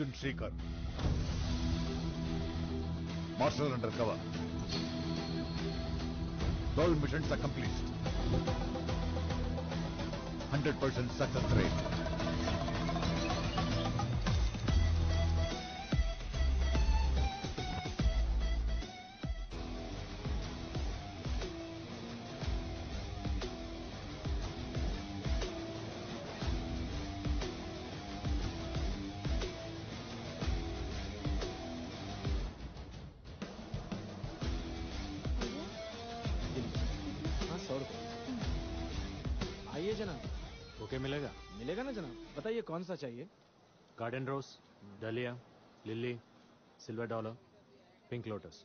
Arjun Shrikar. Marshal under cover. 12 missions accomplished. 100% success rate. सा चाहिए? Garden rose dahlia lily silver dollar pink lotus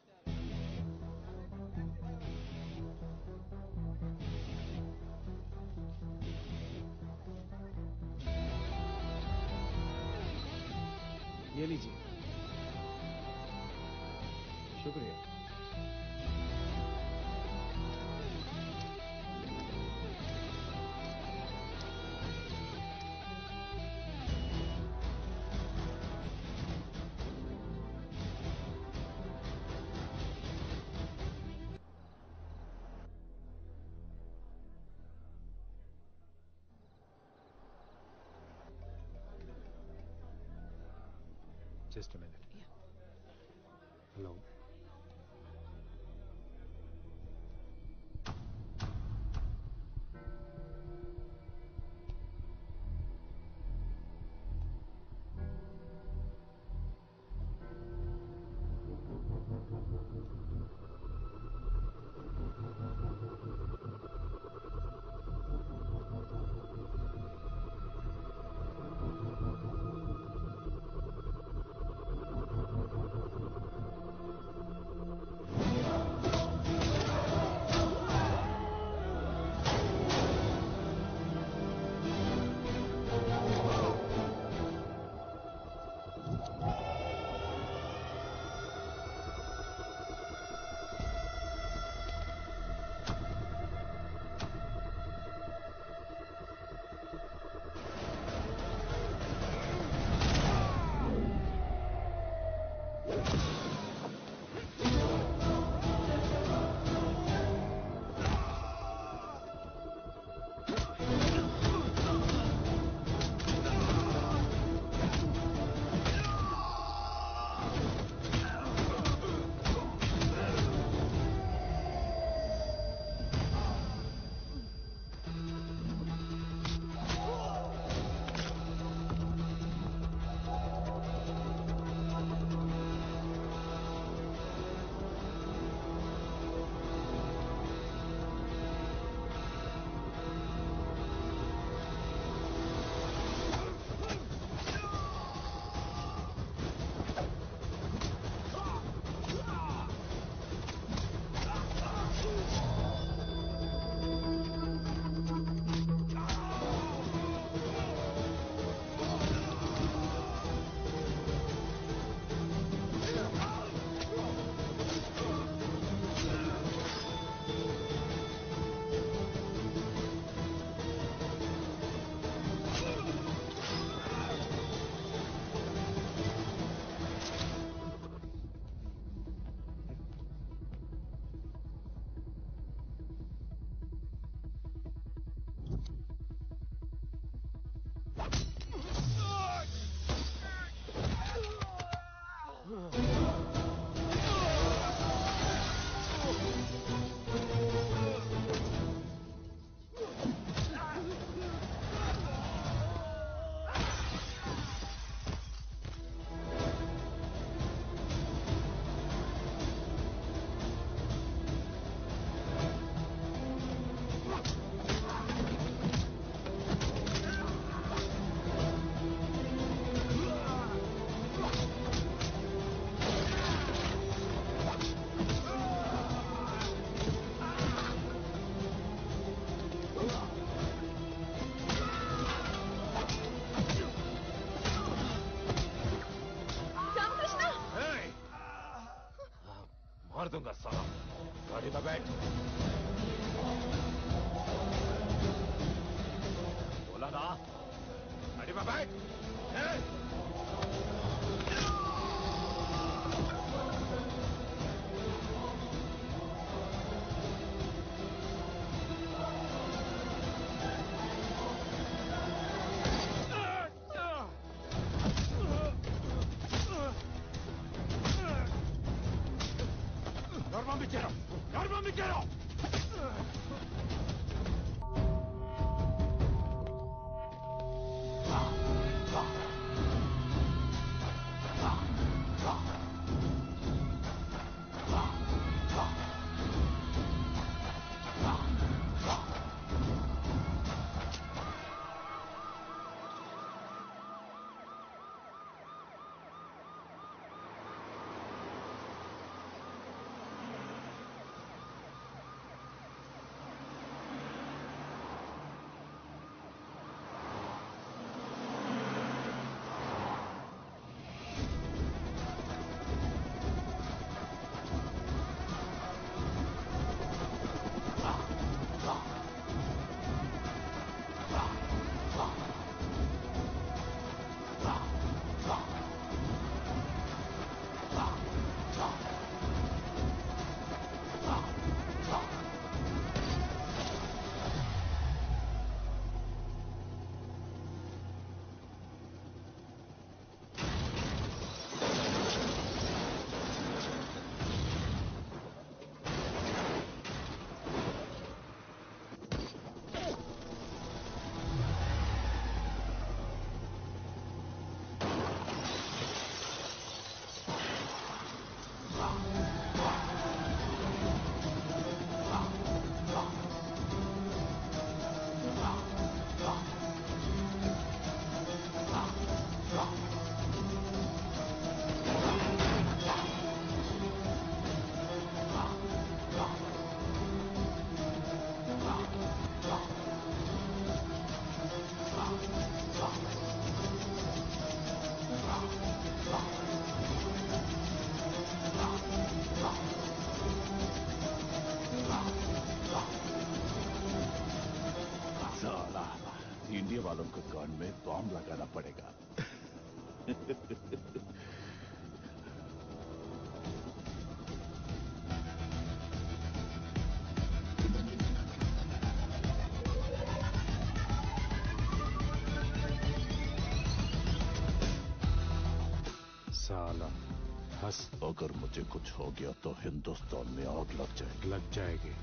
अगर मुझे कुछ हो गया तो हिंदुस्तान में आग लग जाएगी। लग जाएगी।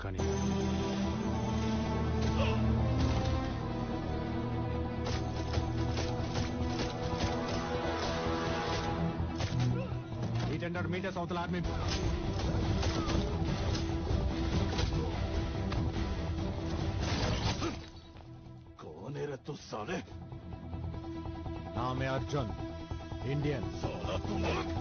कनिया हंड्रेड मीटर सौतल में कौन है रे तू साले? नाम है अर्जुन इंडियन सोलह तुम्हारा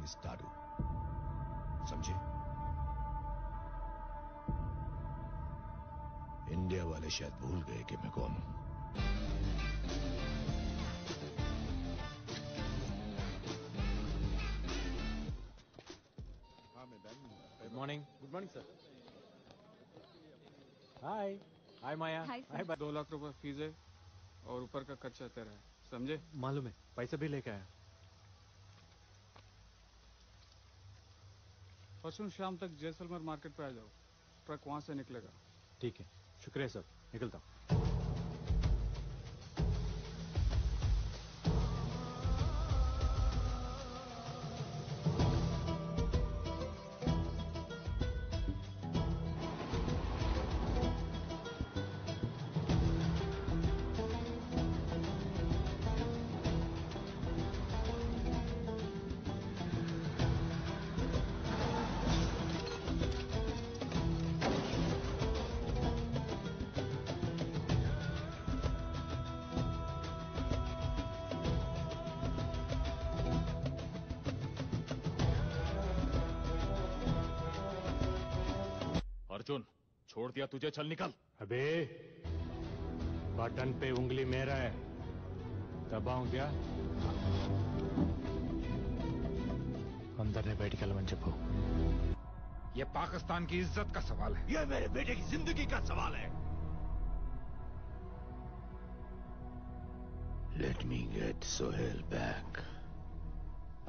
नेम इज़ समझे इंडिया वाले शायद भूल गए कि मैं कौन हूँ good morning good morning sir hi hi Maya hi दो लाख रुपए फ़ीस है और ऊपर का खर्चा तेरा है। समझे? मालूम है। पैसे भी लेके आया। परसों शाम तक जैसलमेर मार्केट पे आ जाओ। ट्रक वहाँ से निकलेगा। ठीक है। शुक्रिया सर। निकलता हूँ। छोड़ दिया तुझे चल निकल अबे बटन पे उंगली मेरा है दबाऊं क्या అందరినీ బయటికి వెళ్ళమని చెప్పు ये पाकिस्तान की इज्जत का सवाल है ये मेरे बेटे की जिंदगी का सवाल है let me get Sohail back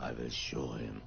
I will show him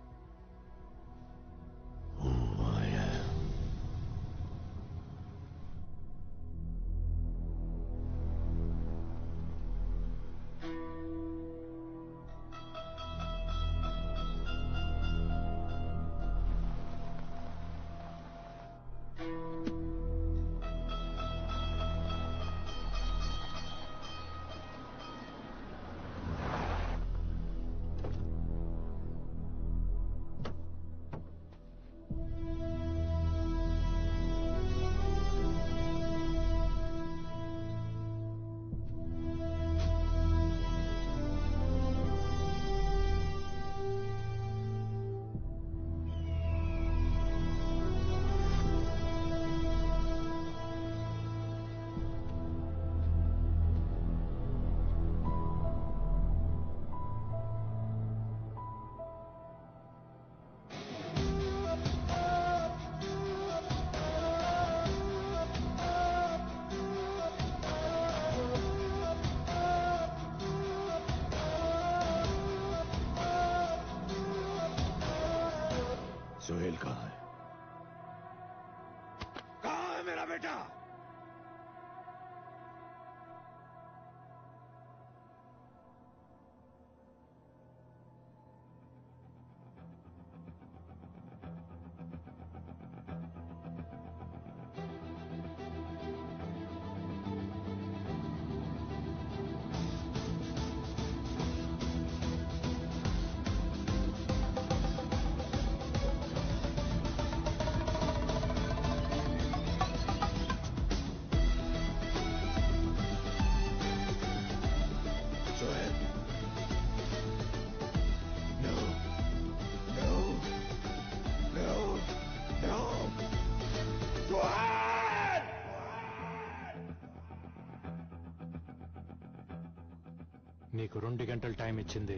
రెండు గంటలు టైం ఇచ్చింది.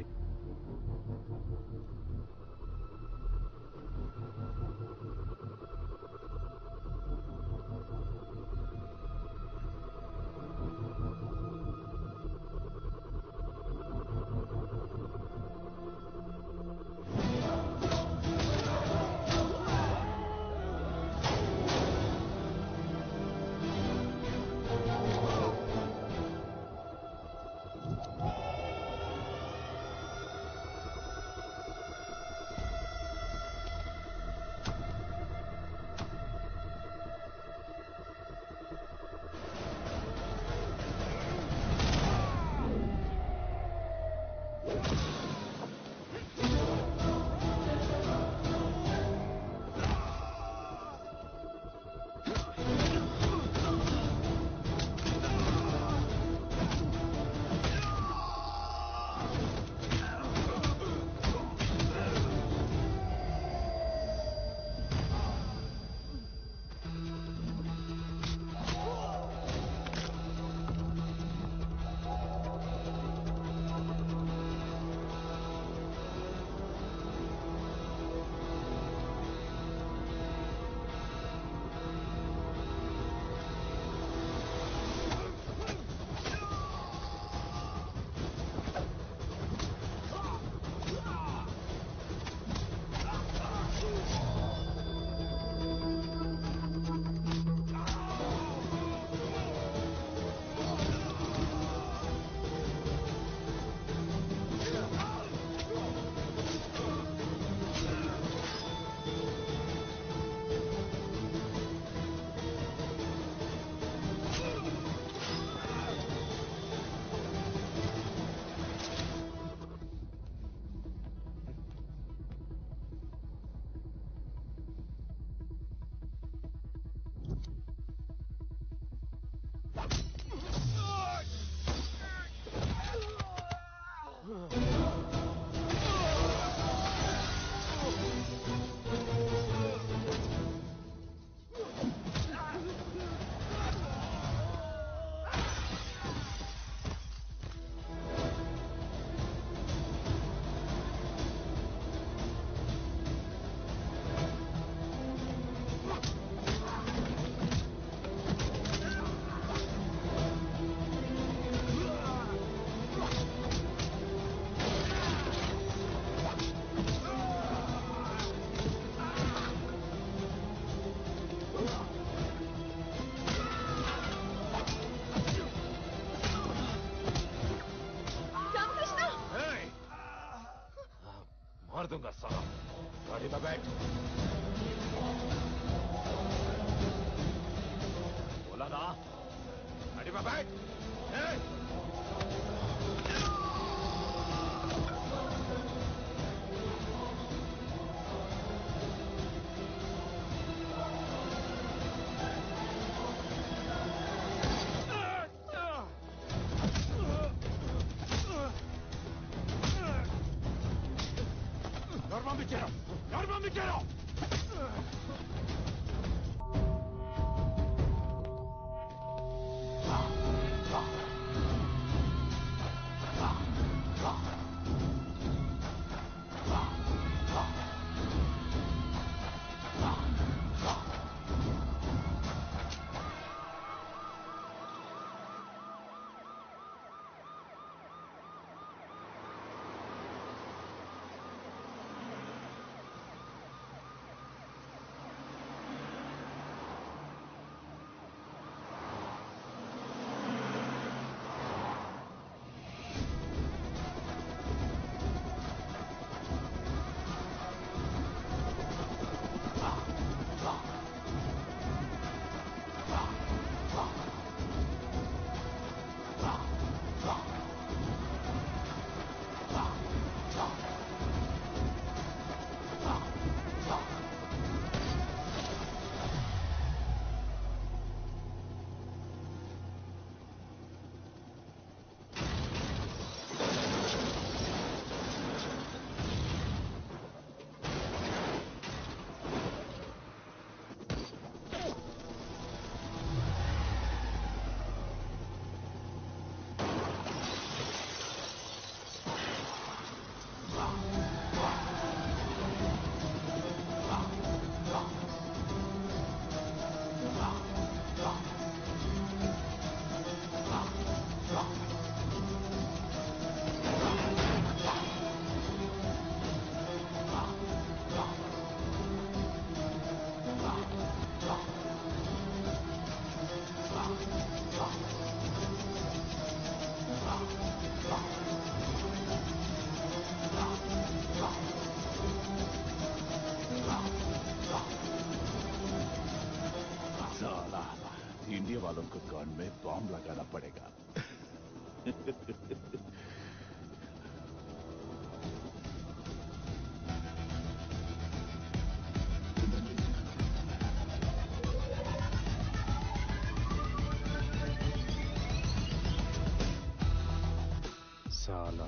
Bombe, General. साला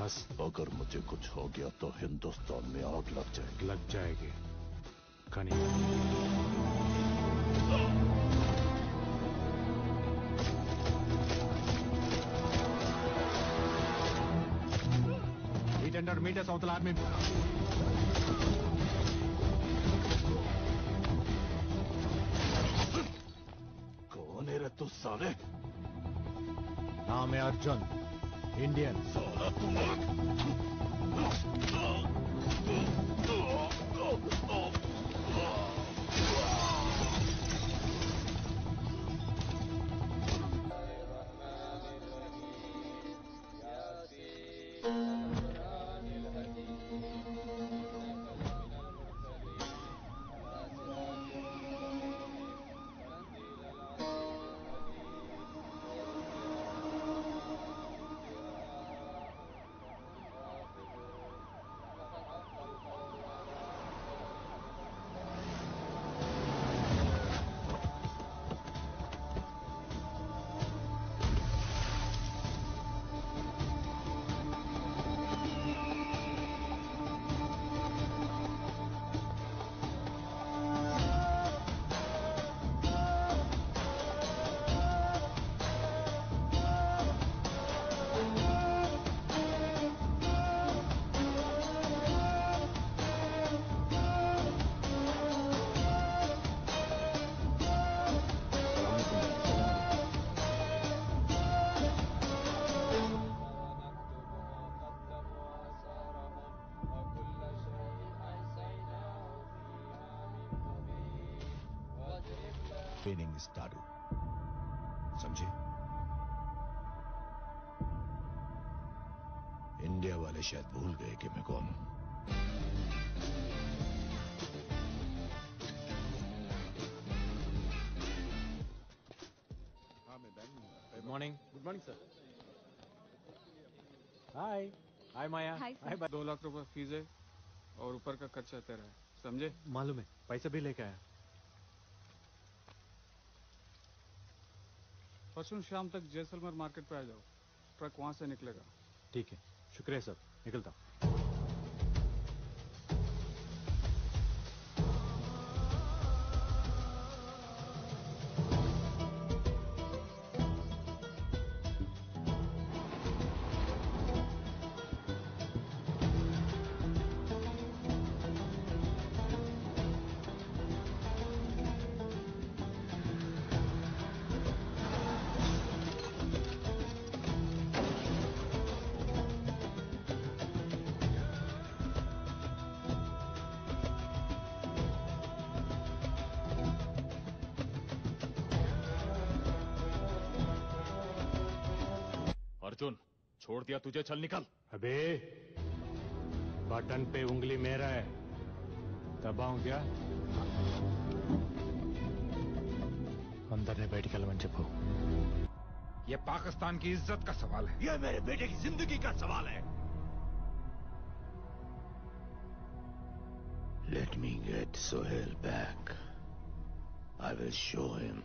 बस अगर मुझे कुछ हो गया तो हिंदुस्तान में आग लग जाएगी लग जाएगी కానీ ఎయిట్ హండ్రెడ్ మీటర్స్ అవతల ఆర్మీ कौन है रे तू साले नाम है अर्जुन इंडियन ट्रेनिंग स्टार्ट समझे इंडिया वाले शायद भूल गए कि मैं कौन हूँ। Good morning good morning sir hi hi Maya hi दो लाख रुपए फ़ीस है और ऊपर का खर्चा तेरा है। समझे? मालूम है। पैसा भी लेके आया। परसों शाम तक जैसलमेर मार्केट पे आ जाओ। ट्रक वहाँ से निकलेगा। ठीक है। शुक्रिया सर। निकलता हूँ। दिया तुझे चल निकल। अबे बटन पे उंगली मेरा है। दबाऊं क्या? अंदर ने बैठ के लमन चुप यह पाकिस्तान की इज़्ज़त का सवाल है। यह मेरे बेटे की ज़िंदगी का सवाल है। Let me get Sohail back I will show him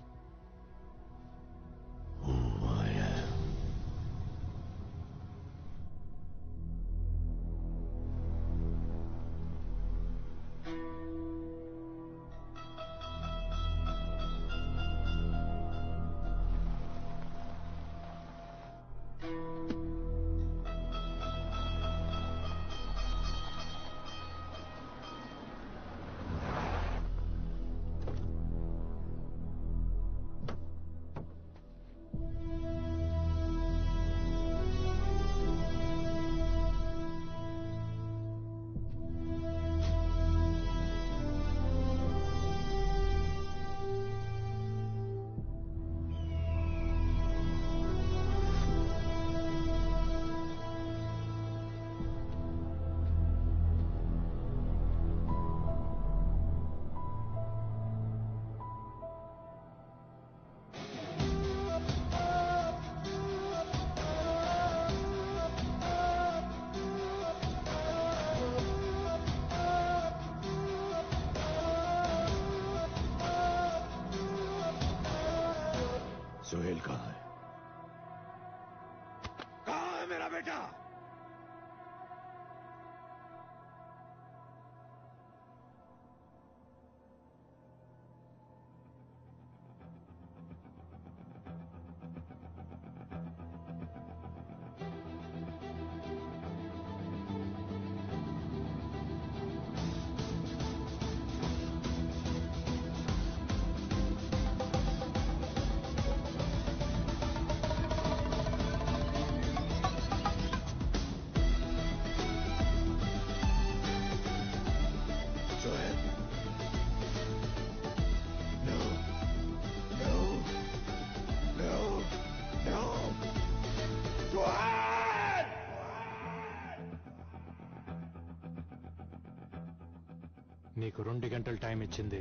నీకు రెండు గంటల టైం ఇచ్చింది.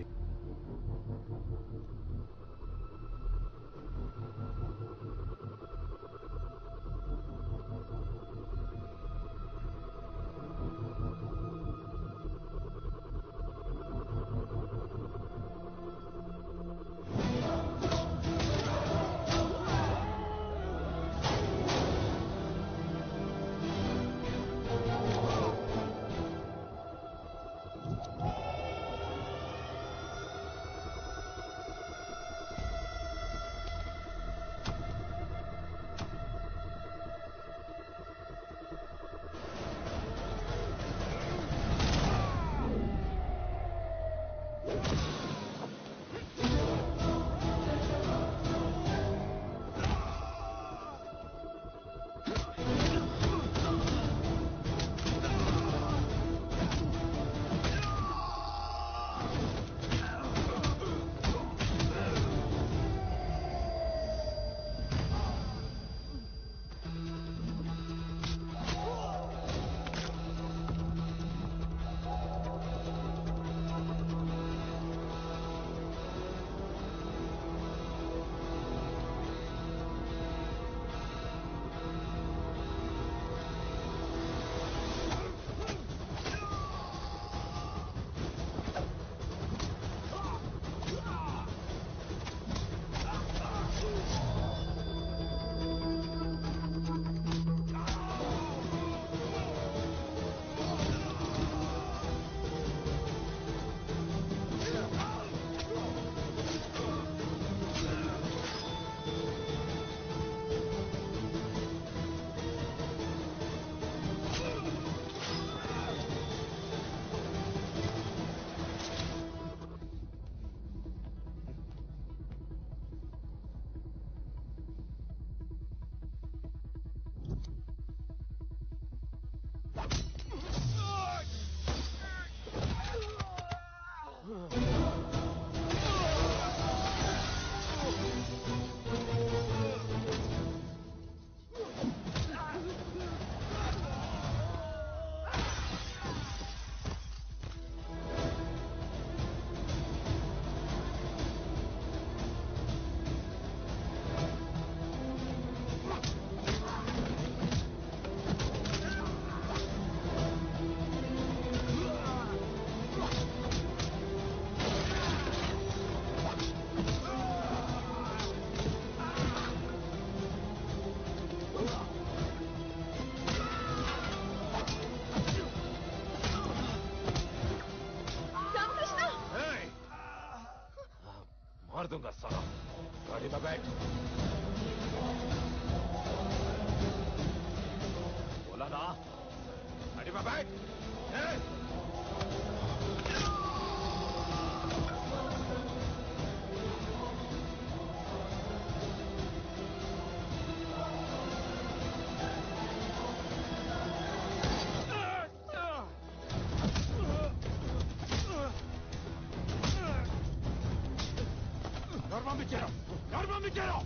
Get him! Arma me, get him!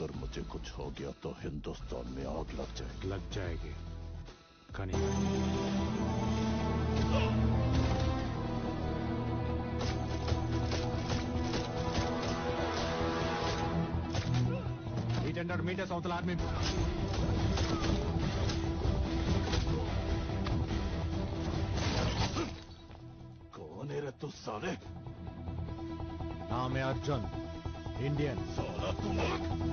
अगर मुझे कुछ हो गया तो हिंदुस्तान में आग लग जाएगी। लग जाएगी। कनी। हंड्रेड मीटर सौतल आर्मी कौन है तू सारे नाम है अर्जुन इंडियन सोलह तुम्हारा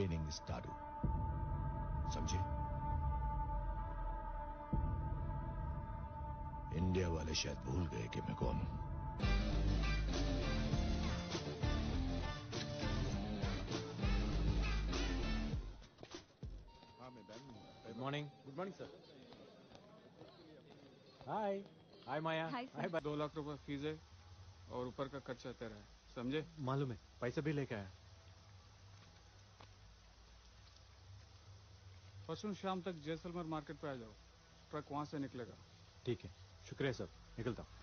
ट्रेनिंग स्टारू समझे इंडिया वाले शायद भूल गए कि मैं कौन हूँ good morning good morning sir hi hi Maya Hi, दो लाख रुपए फ़ीस है और ऊपर का खर्चा तेरा है। समझे? मालूम है। पैसे भी लेके आया। परसों शाम तक जैसलमेर मार्केट पे आ जाओ। ट्रक वहाँ से निकलेगा। ठीक है। शुक्रिया सर। निकलता हूँ।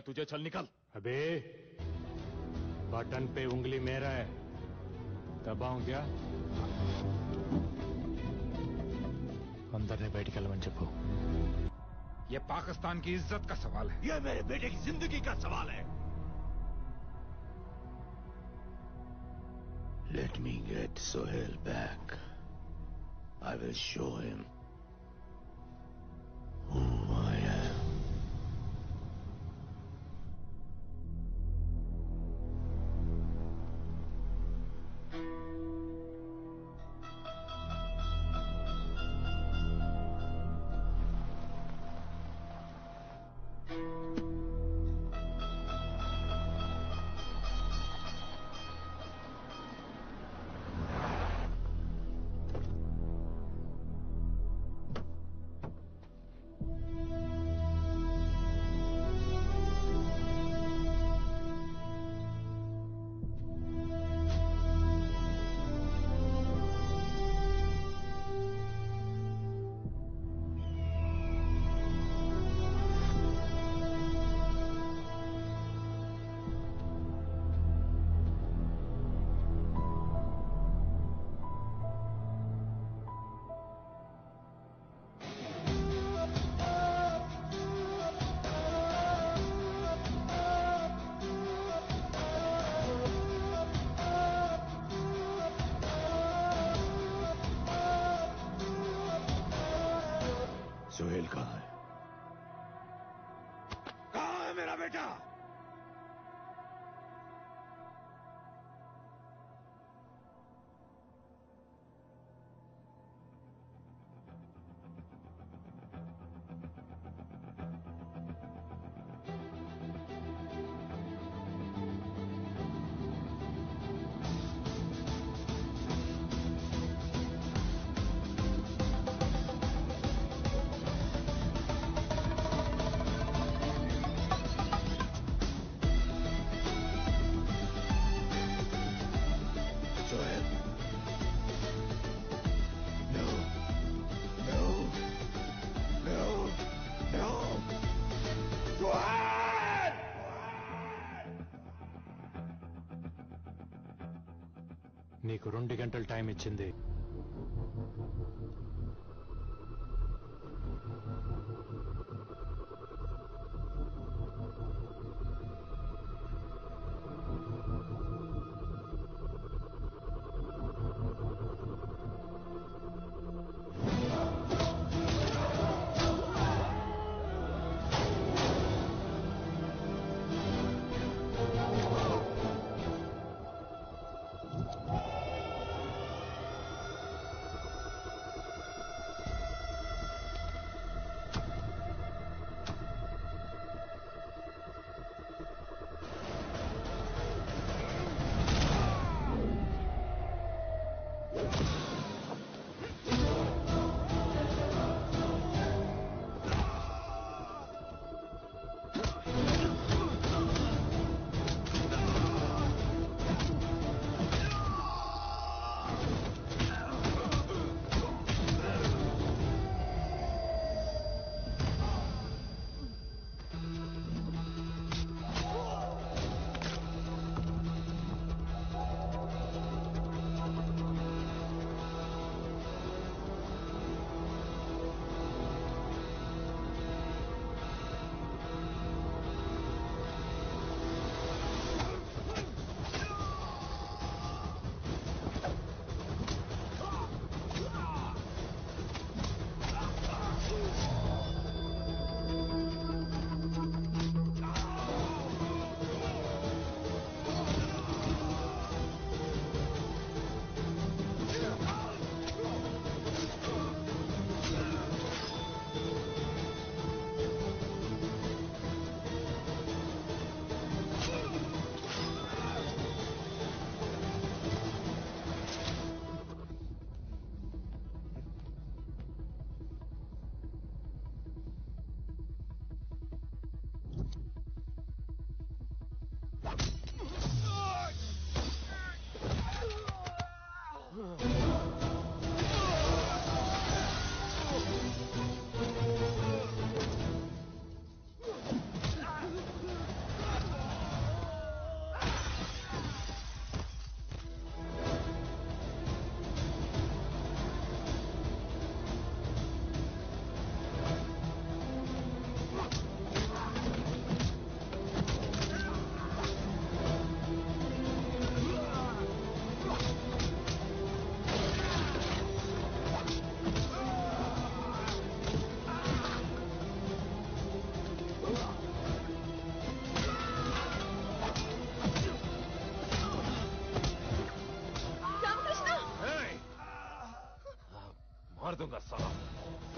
दिया तुझे चल निकल। अबे बटन पे उंगली मेरा है। दबाऊं क्या? अंदर ने बैठ के बैठकलमन चुपो। ये पाकिस्तान की इज़्ज़त का सवाल है। यह मेरे बेटे की ज़िंदगी का सवाल है। Let me get Sohail back I will show him నీకు రెండు గంటలు టైం ఇచ్చింది.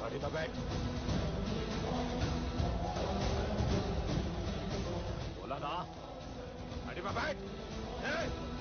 गाड़ी में बैठ बोला ना गाड़ी में बैठ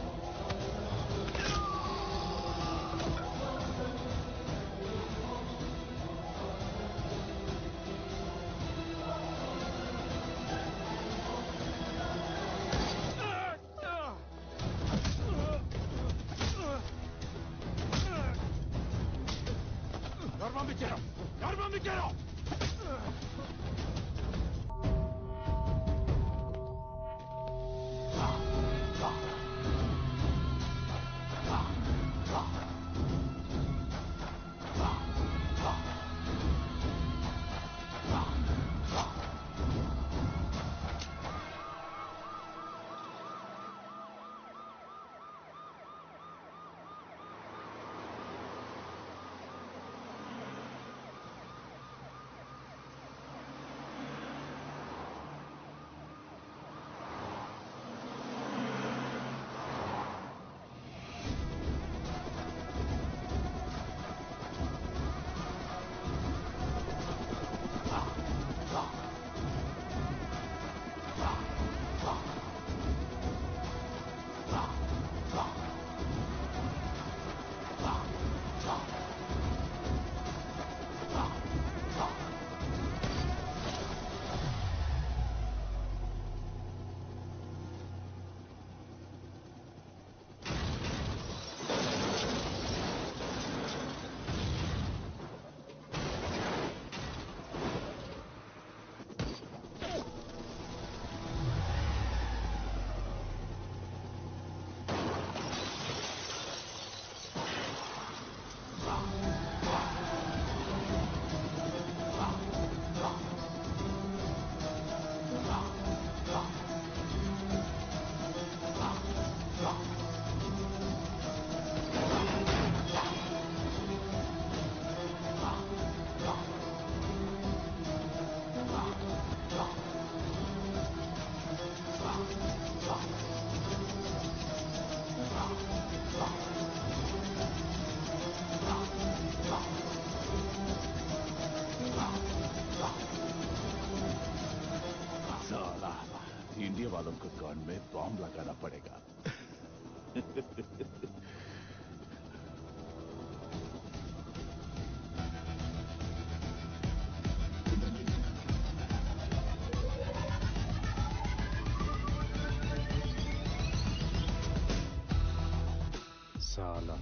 साला।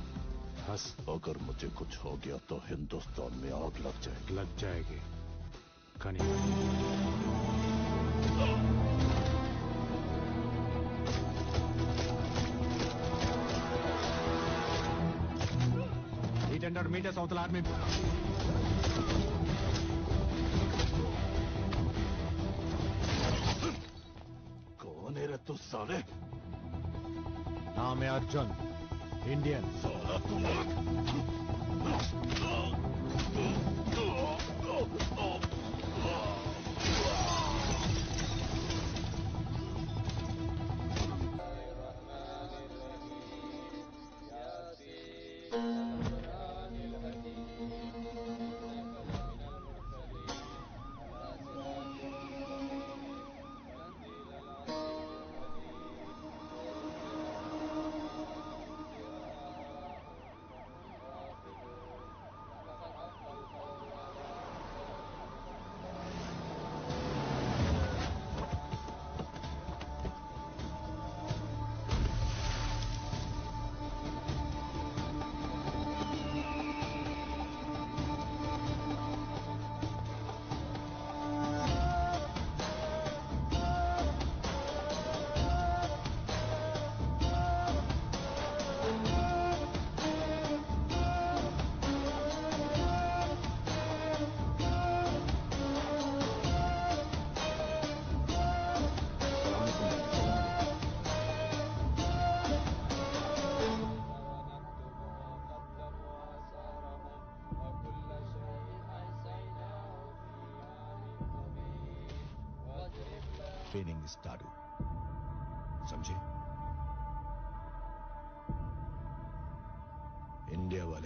हंस। अगर मुझे कुछ हो गया तो हिंदुस्तान में आग लग जाएगी। लग जाएगी। कनी मीट एंड मीट में कौन है रे तू साले? नाम है अर्जुन। 军舰走了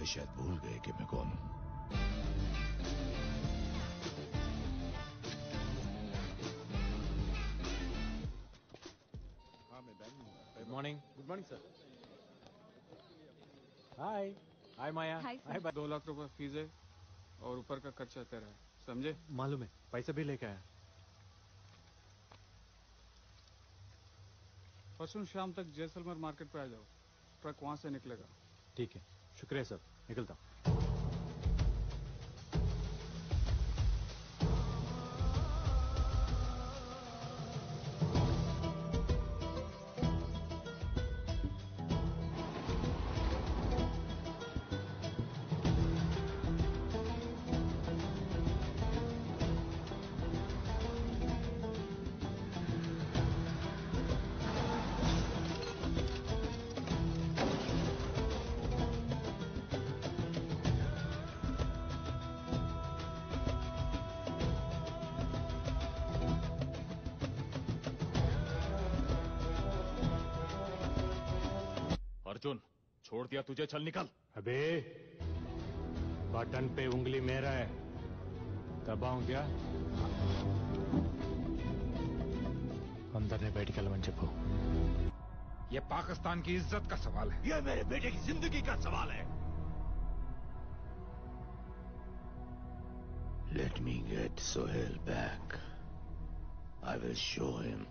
वाले शायद भूल गए कि मैं कौन हूँ। Good morning good morning sir hi hi Maya. Hi bye दो लाख रुपए फ़ीस है और ऊपर का खर्चा तेरा है समझे? मालूम है पैसे भी लेके आया। परसों शाम तक जैसलमेर मार्केट पे आ जाओ। ट्रक वहाँ से निकलेगा। ठीक है शुक्रिया सर। निकलता हूँ। तुझे चल निकल। अबे बटन पे उंगली मेरा है। दबाऊं क्या? अंदर ने बैठ के अलवन चपो यह पाकिस्तान की इज़्ज़त का सवाल है। यह मेरे बेटे की ज़िंदगी का सवाल है। Let me get Sohail back I will show him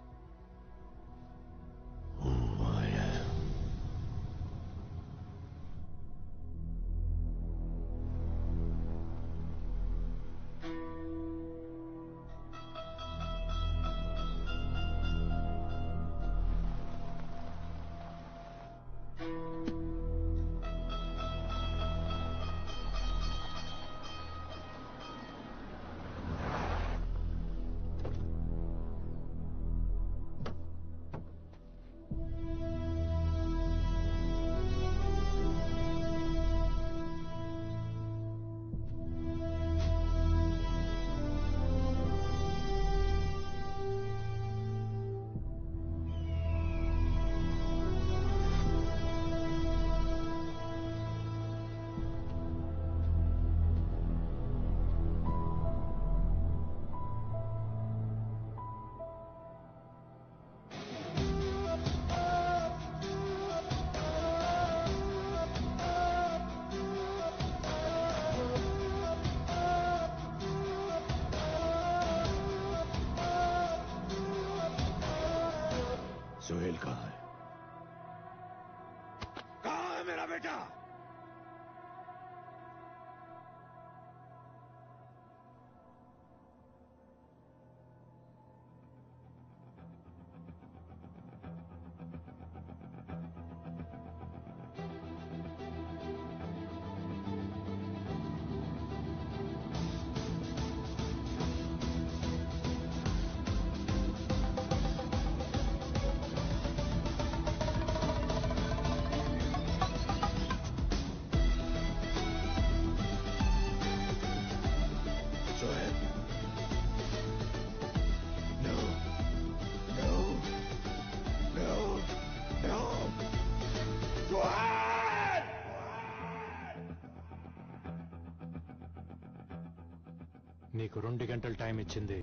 Sohail నీకు రెండు గంటలు టైం ఇచ్చింది.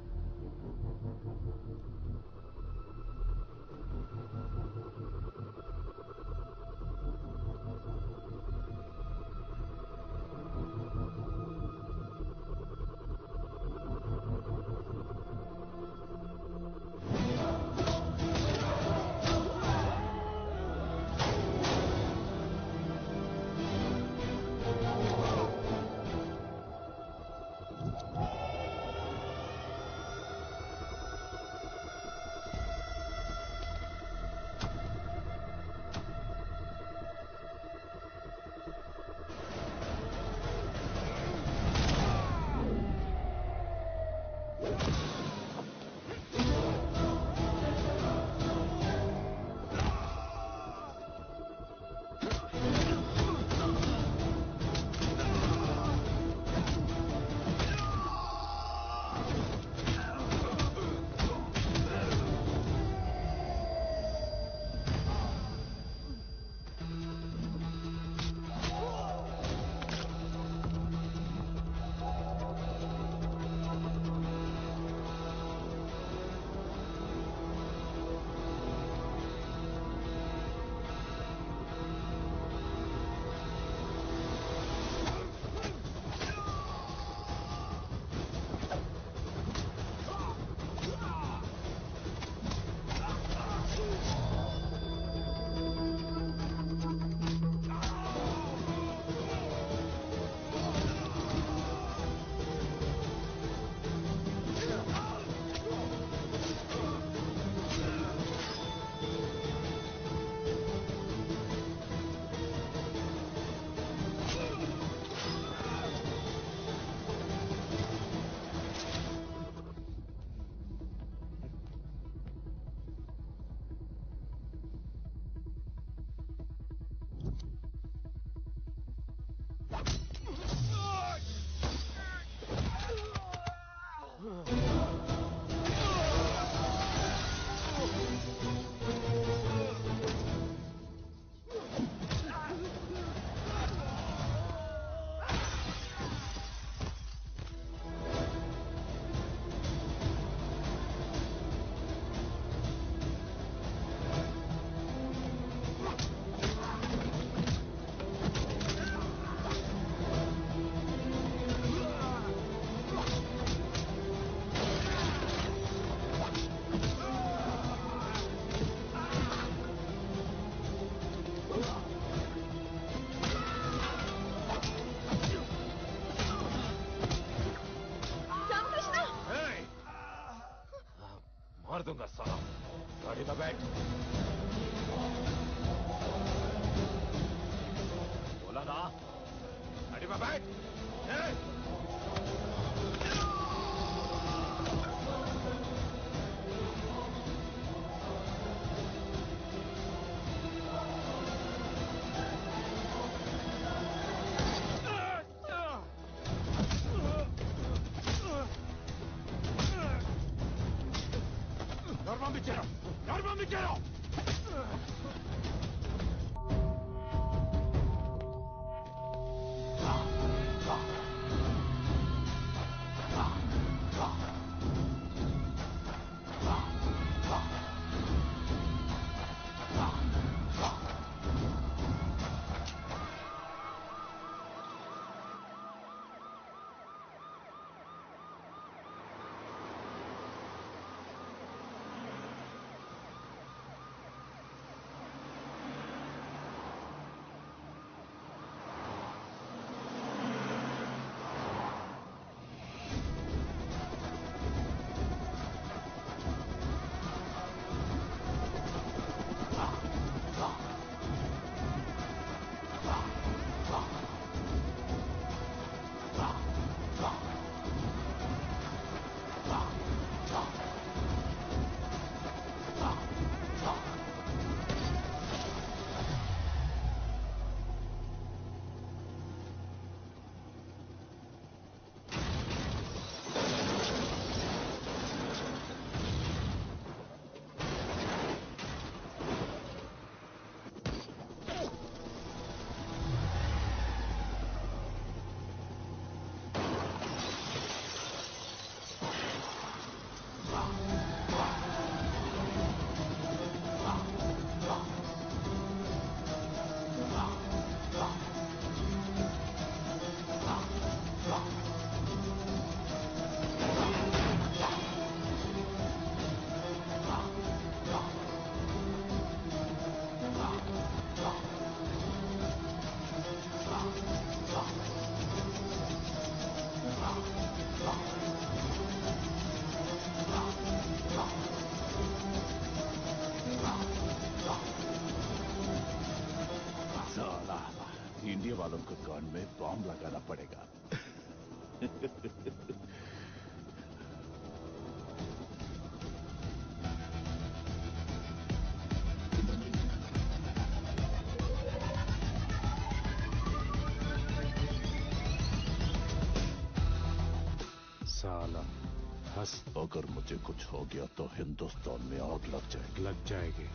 हंस अगर मुझे कुछ हो गया तो हिंदुस्तान में आग लग जाएगी लग जाएगी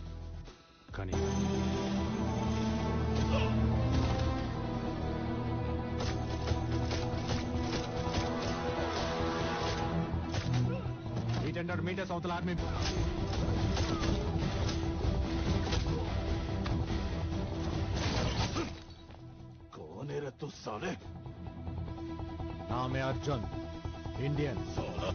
కానీ ఎయిట్ హండ్రెడ్ మీటర్స్ అవతల ఆర్మీ कौन है रे तू साले నామే అర్జున్ ఇండియన్ साला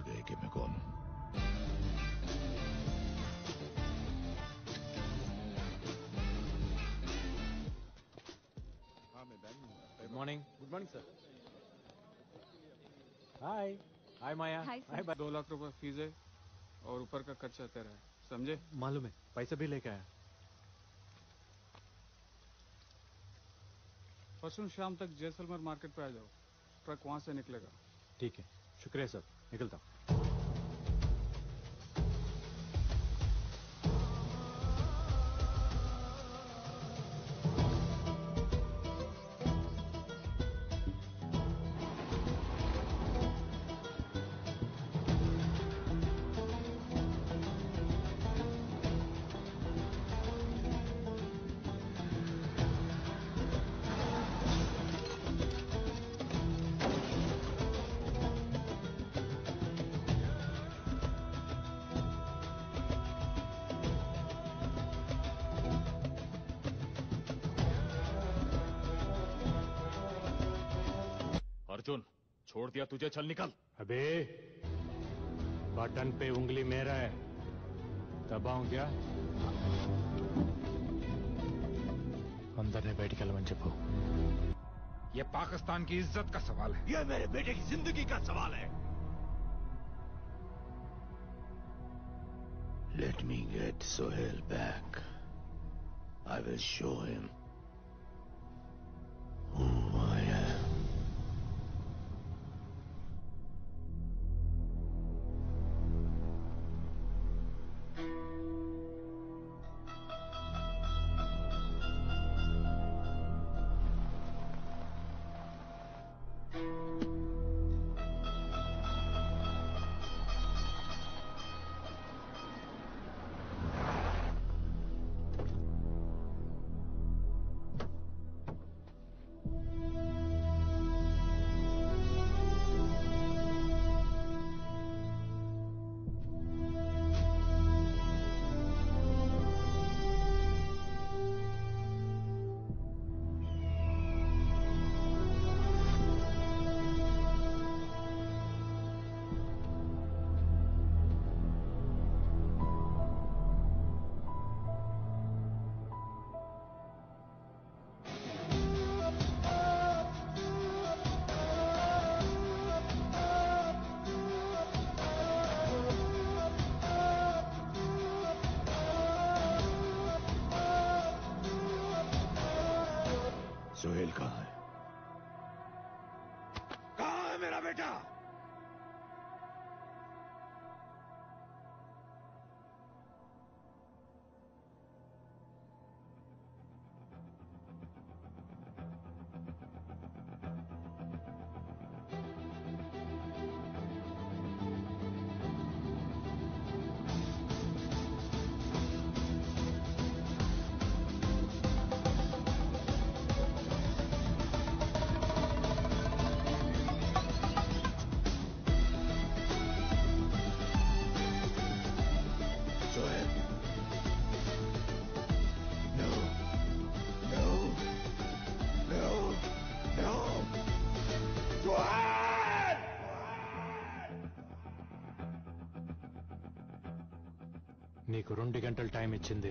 भूल गए कि मैं कौन हूँ good morning good morning sir hi hi Maya hi दो लाख रुपए फ़ीस है और ऊपर का खर्चा तेरा है समझे? मालूम है। पैसा भी लेके आया। परसों शाम तक जैसलमेर मार्केट पे आ जाओ। ट्रक वहाँ से निकलेगा। ठीक है। शुक्रिया सर। निकलता दिया तुझे चल निकल। अबे बटन पे उंगली मेरा है। दबाऊं क्या? अंदर बैठ के लवन चुप यह पाकिस्तान की इज़्ज़त का सवाल है। यह मेरे बेटे की ज़िंदगी का सवाल है। Let me get Sohail back I will show him Sohail నీకు రెండు గంటలు టైం ఇచ్చింది.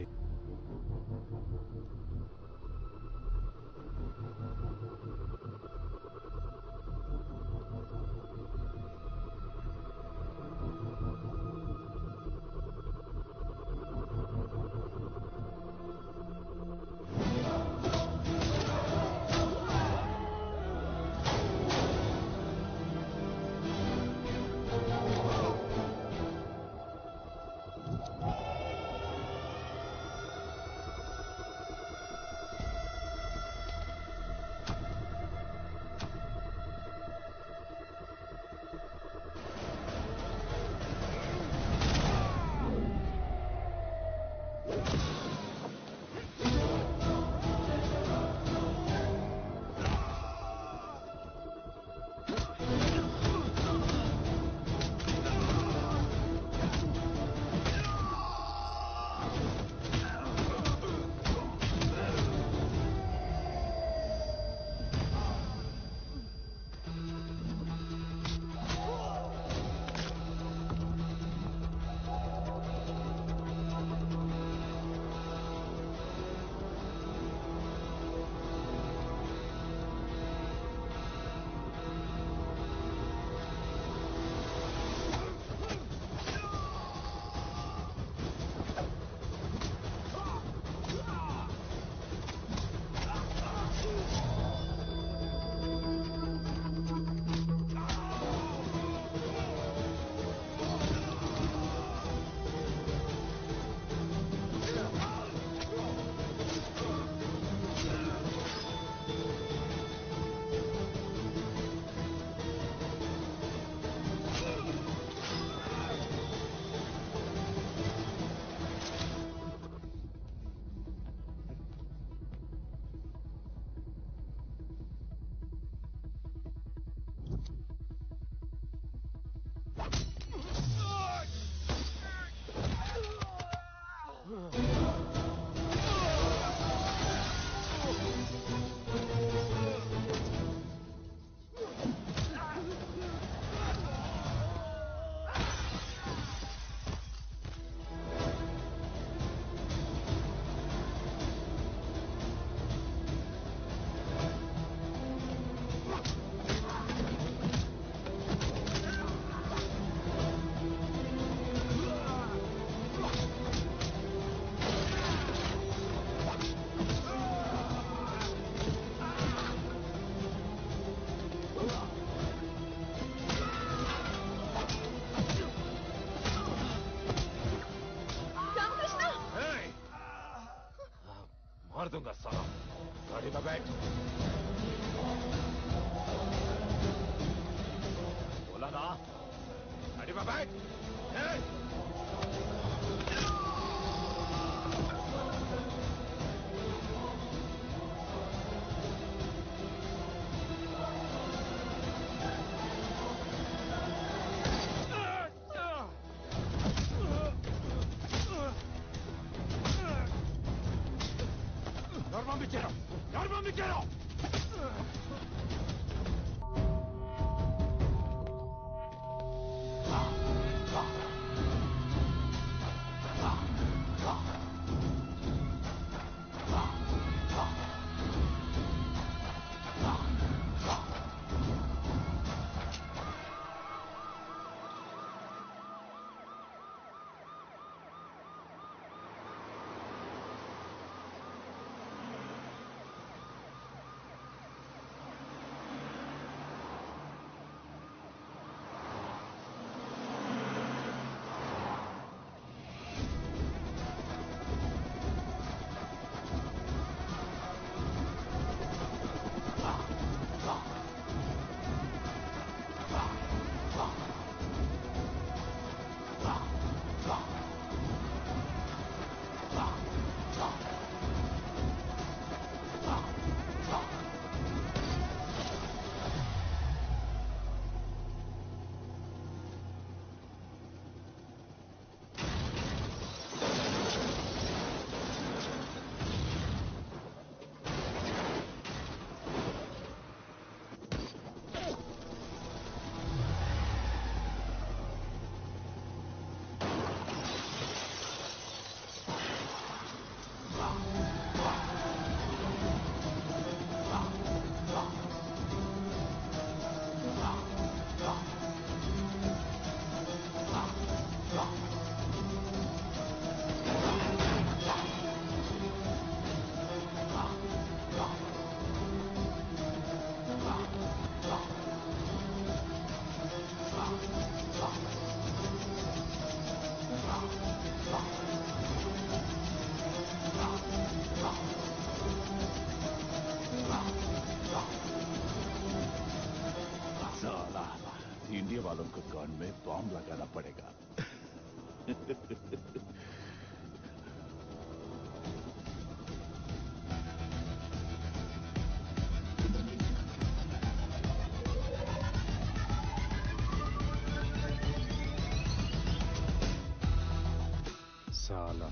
साला।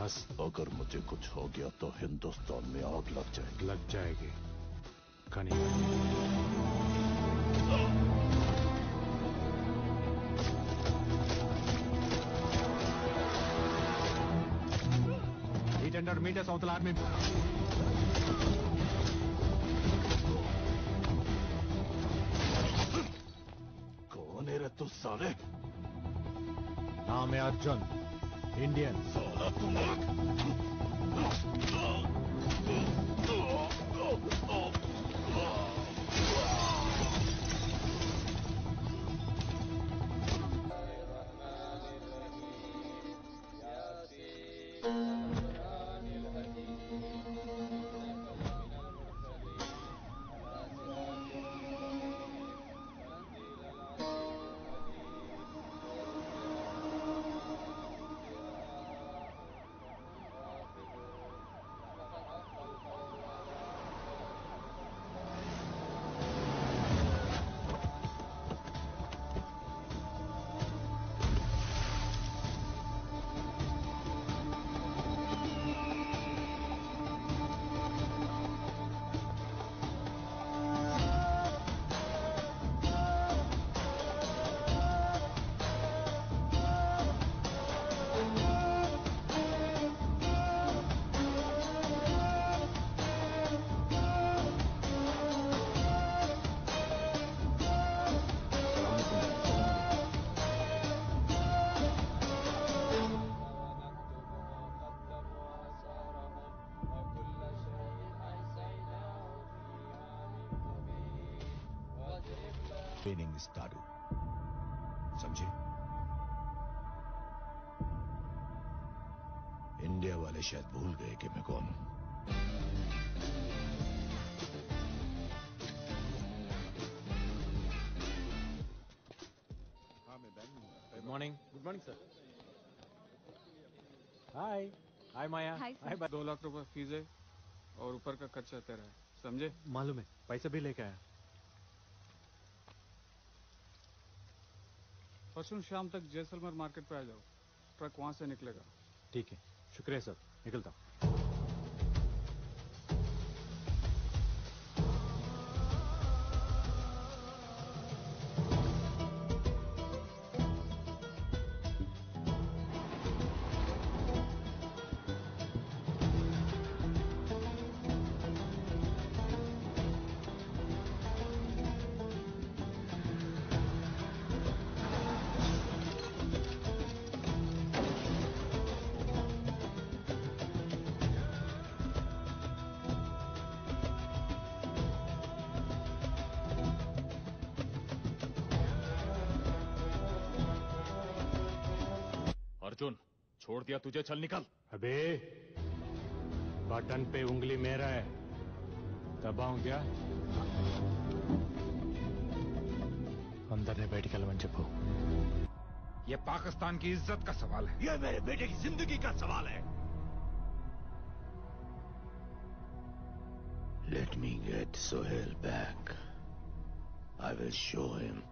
हस। अगर मुझे कुछ हो गया तो हिंदुस्तान में आग लग जाएगी। लग जाएगी। कन्हैया हंड्रेड मीटर सौतल आर्मी कौन है रे तू साले? नाम है अर्जुन। इंडियन मैं कौन हूँ Good morning. Good morning, sir. Hi. Hi, Maya. Hi, sir. Hi, दो लाख रुपए फ़ीस है और ऊपर का खर्चा तेरा है समझे मालूम है पैसा भी लेके आया परसों शाम तक जैसलमेर मार्केट पे आ जाओ ट्रक वहाँ से निकलेगा ठीक है शुक्रिया सर निकलता हूँ दिया तुझे चल निकल। अबे बटन पे उंगली मेरा है। दबाऊं क्या? अंदर ने बैठ कलवन चुप यह पाकिस्तान की इज़्ज़त का सवाल है। यह मेरे बेटे की ज़िंदगी का सवाल है। Let me get Sohail back I will show him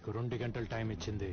నీకు రెండు గంటలు టైం ఇచ్చింది.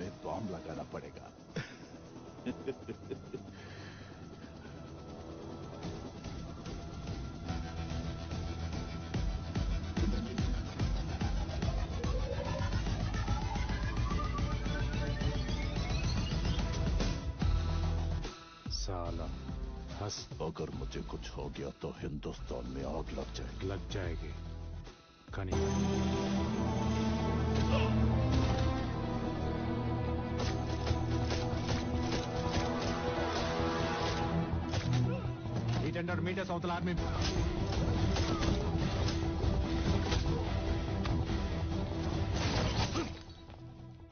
में बॉम्ब लगाना पड़ेगा। साला हंस। अगर मुझे कुछ हो गया तो हिंदुस्तान में आग लग जाएगी। लग जाएगी। కానీ హండ్రెడ్ మీటర్స్ అవతల ఆర్మీ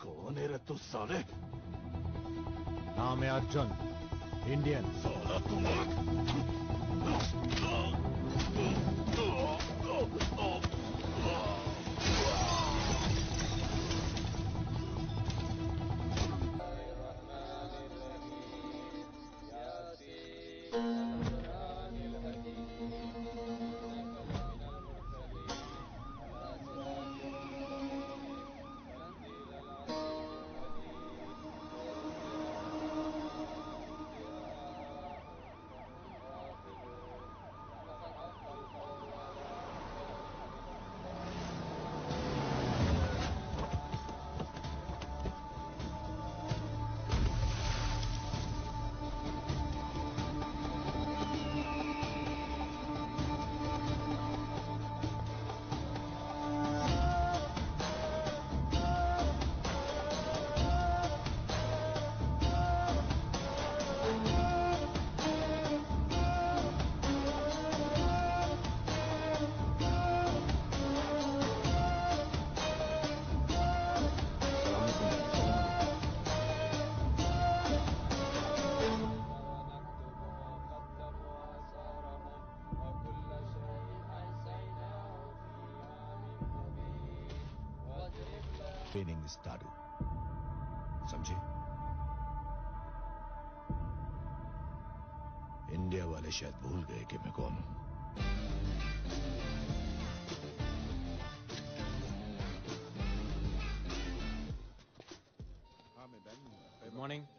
कौन है रे तू साले नाम है अर्जुन इंडियन साला तुम शायद भूल गए कि मैं कौन हूँ.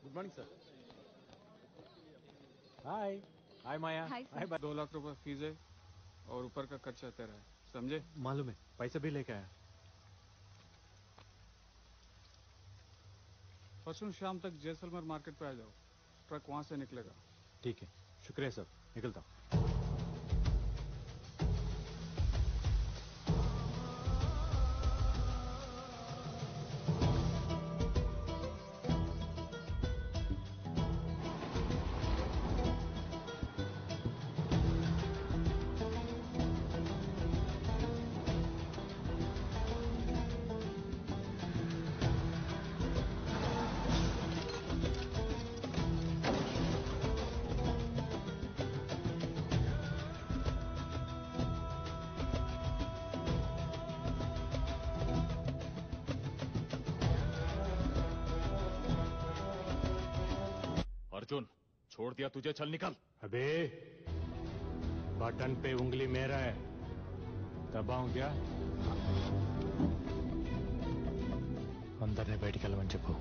Good morning, sir. Hi. Hi, Maya. Hi, sir. Hi, दो लाख रुपए फ़ीस है और ऊपर का खर्चा तेरा है समझे मालूम है पैसा भी लेके आया परसों शाम तक जैसलमेर मार्केट पे आ जाओ ट्रक वहाँ से निकलेगा ठीक है शुक्रिया सर निकलता अर्जुन छोड़ दिया तुझे चल निकल। अबे बटन पे उंगली मेरा है। दबाऊं क्या? अंदर ने बैठ के लमन को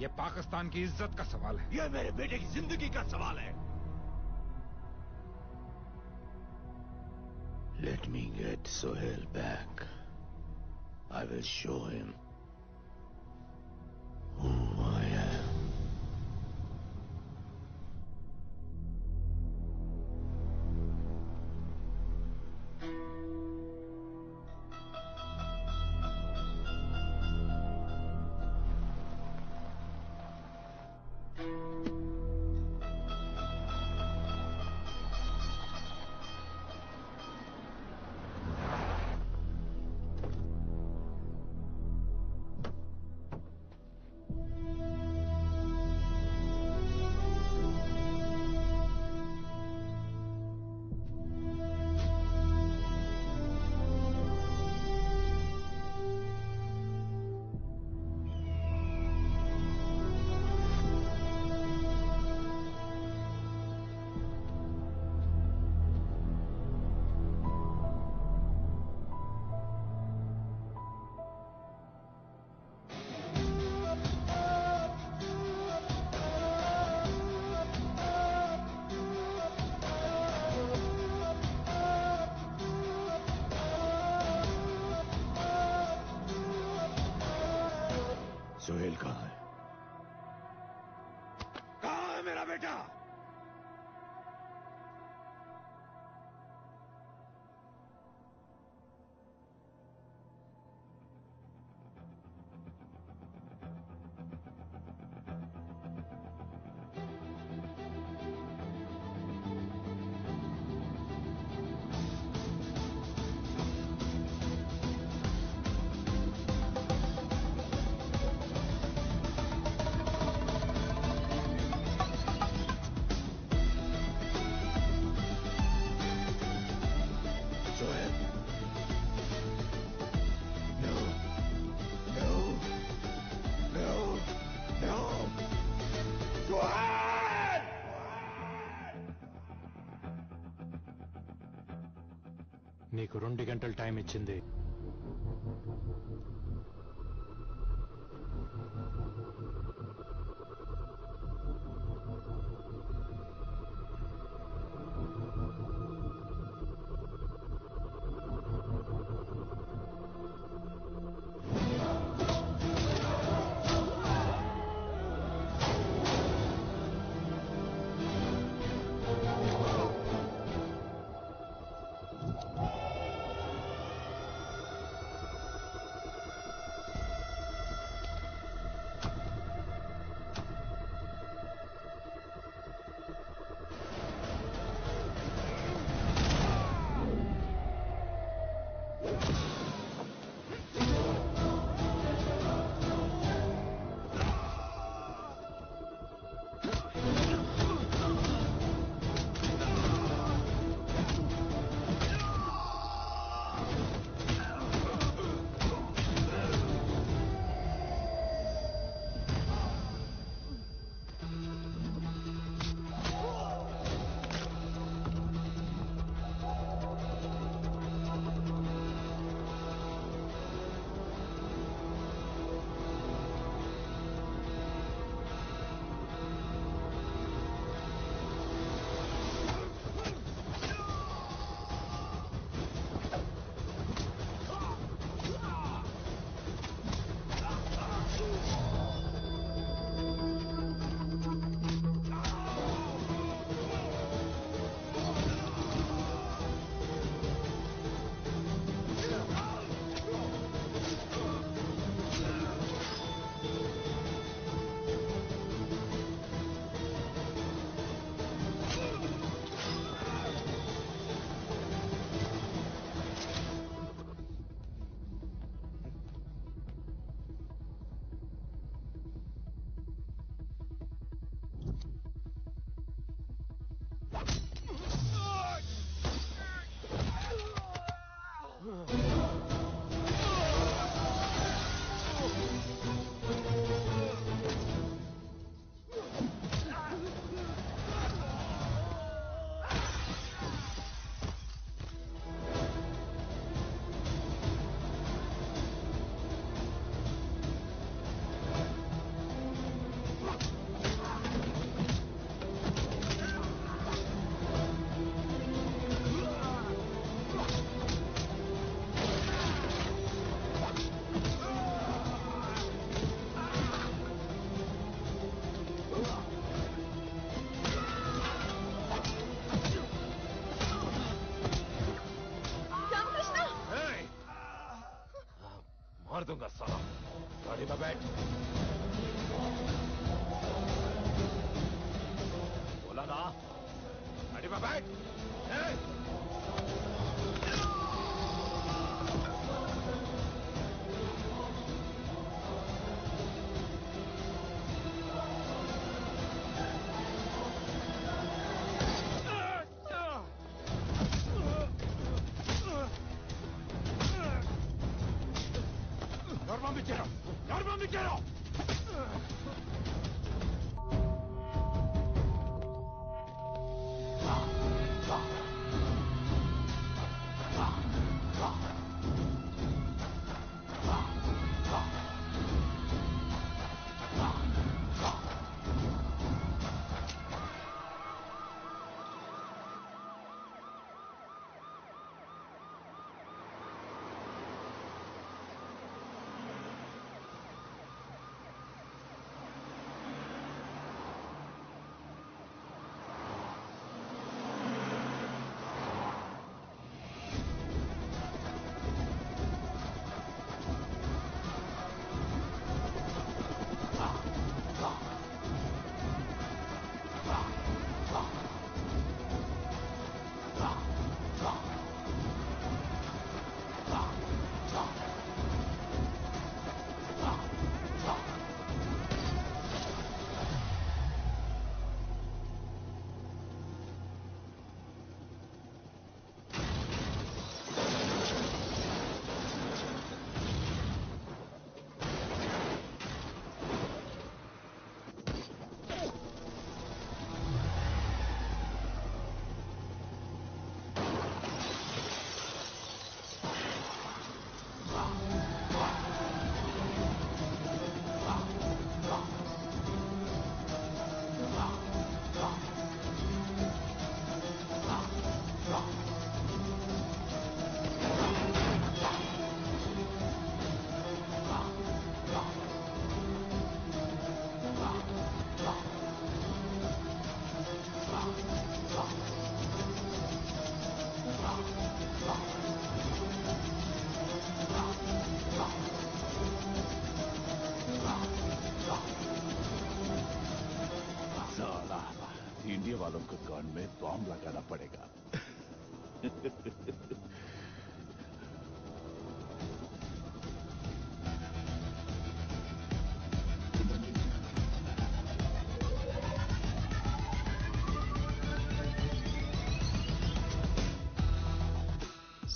ये पाकिस्तान की इज़्ज़त का सवाल है। ये मेरे बेटे की ज़िंदगी का सवाल है। Let me get Sohail back I will show him రెండు గంటలు టైం ఇచ్చింది.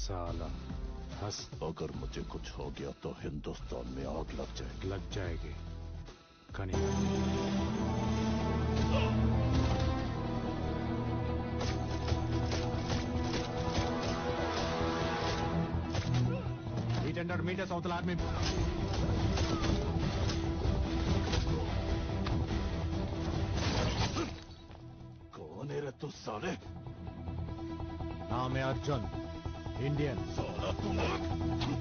साला। हंस। अगर मुझे कुछ हो गया तो हिंदुस्तान में आग लग जाएगी। लग जाएगी। कनी मीट अंडर मीट है साउथ में। कौन है रे तू साले? नाम है अर्जुन। इंडियन साला तू ट्रेनिंग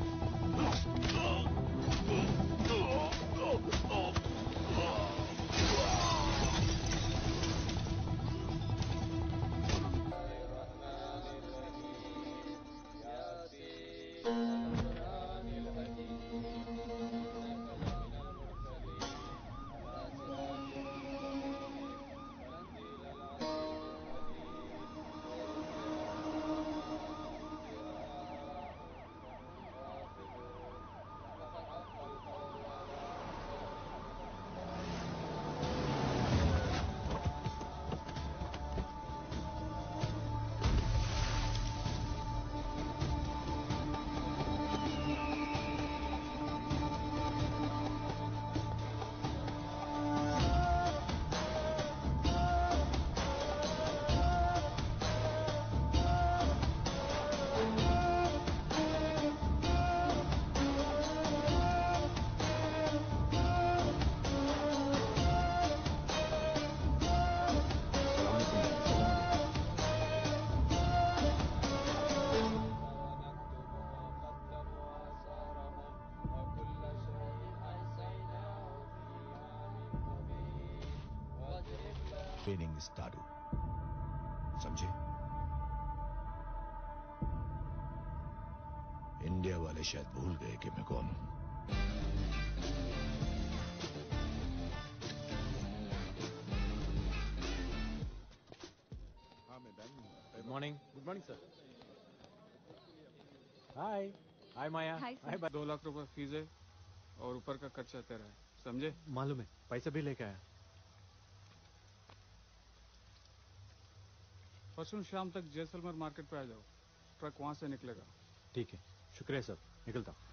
वाले शायद भूल गए कि मैं कौन हूँ। Good morning good morning sir hi hi Maya Hi, sir. Hi दो लाख रुपए फ़ीस है और ऊपर का खर्चा तेरा है समझे? मालूम है पैसा भी लेके आया। परसों शाम तक जैसलमेर मार्केट पे आ जाओ ट्रक वहाँ से निकलेगा। ठीक है शुक्रिया सर। निकलता हूँ।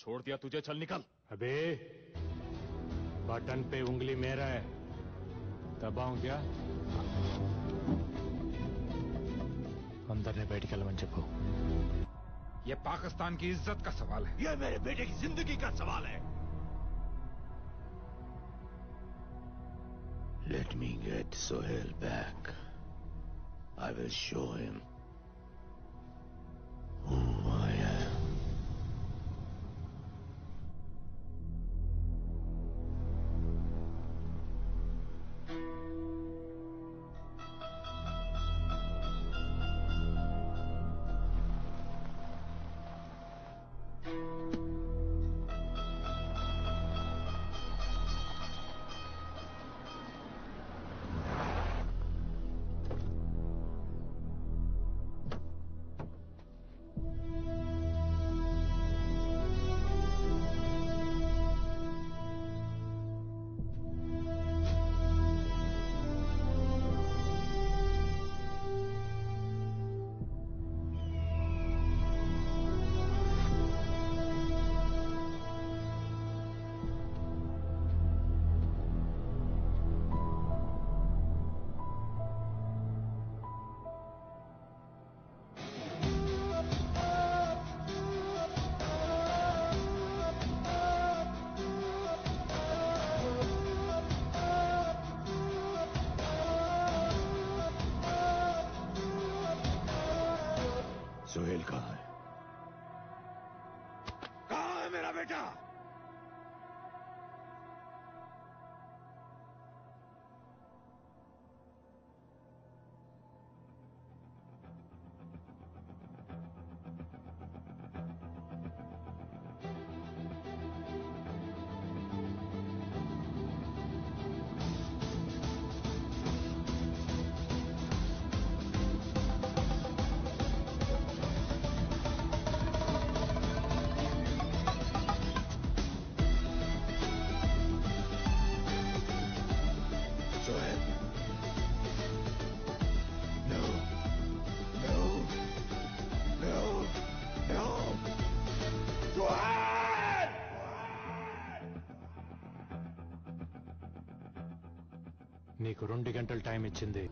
छोड़ दिया तुझे चल निकल। अबे बटन पे उंगली मेरा है। दबाऊं क्या? अंदर ने बैठ के अलवन को। यह पाकिस्तान की इज़्ज़त का सवाल है। यह मेरे बेटे की ज़िंदगी का सवाल है। Let me get Sohail back I will show him రెండు గంటలు టైం ఇచ్చింది.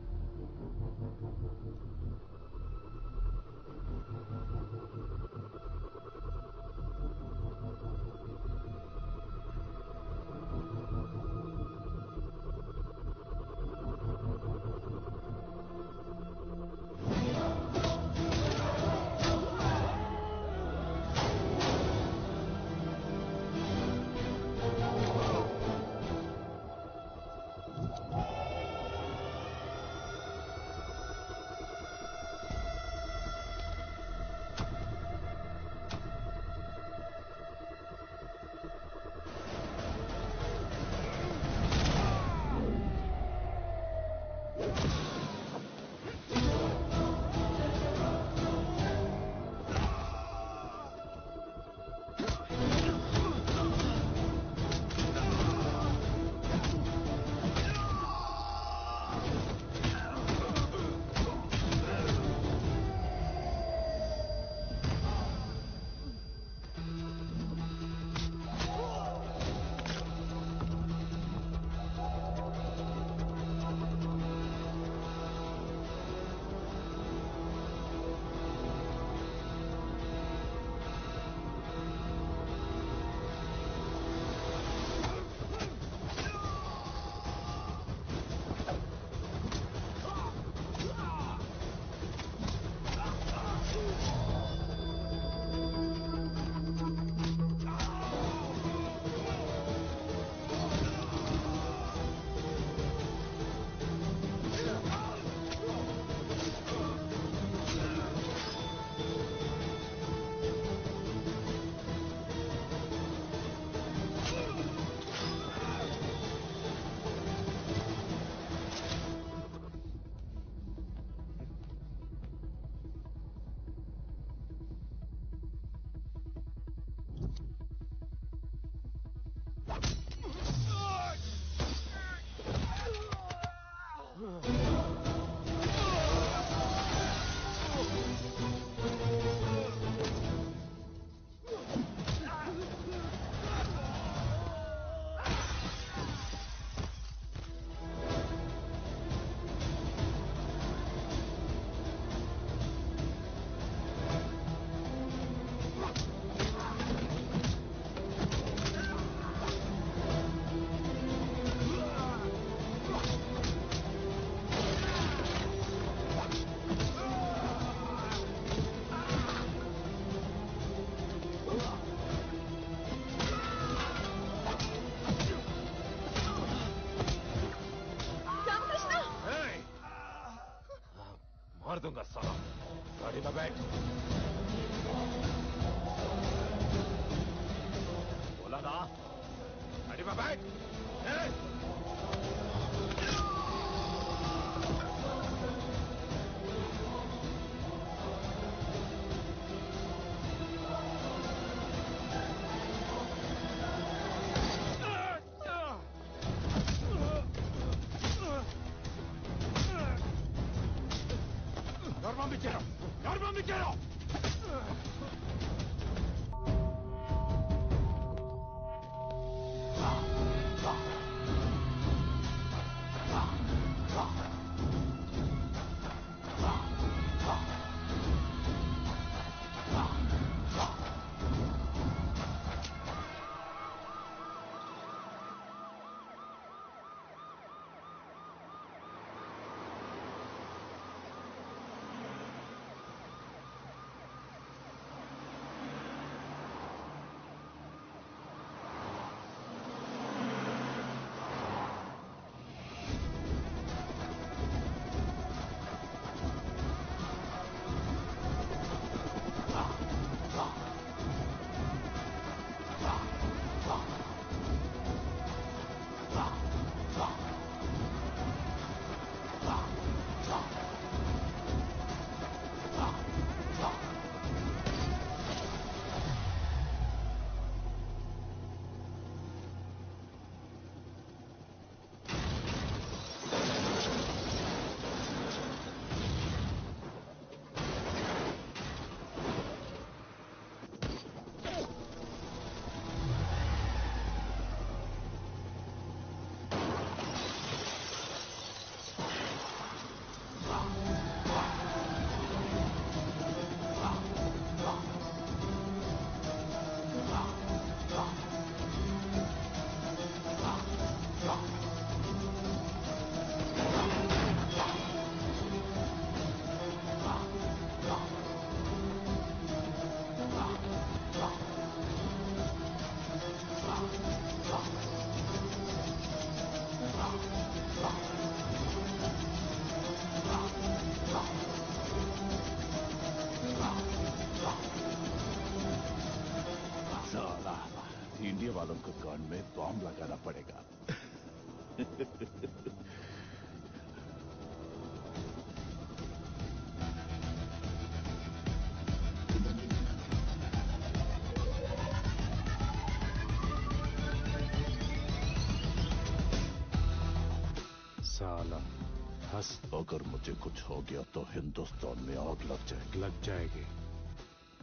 हंस अगर मुझे कुछ हो गया तो हिंदुस्तान में आग लग जाएगी लग जाएगी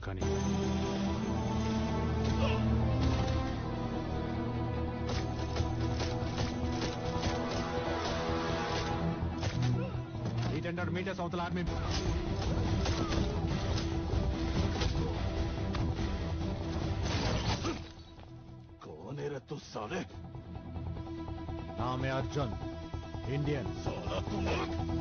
కానీ ఎయిట్ హండ్రెడ్ మీటర్స్ అవతల ఆర్మీ कौन है रे तू साले नाम है अर्जुन इंडियन 憧れ。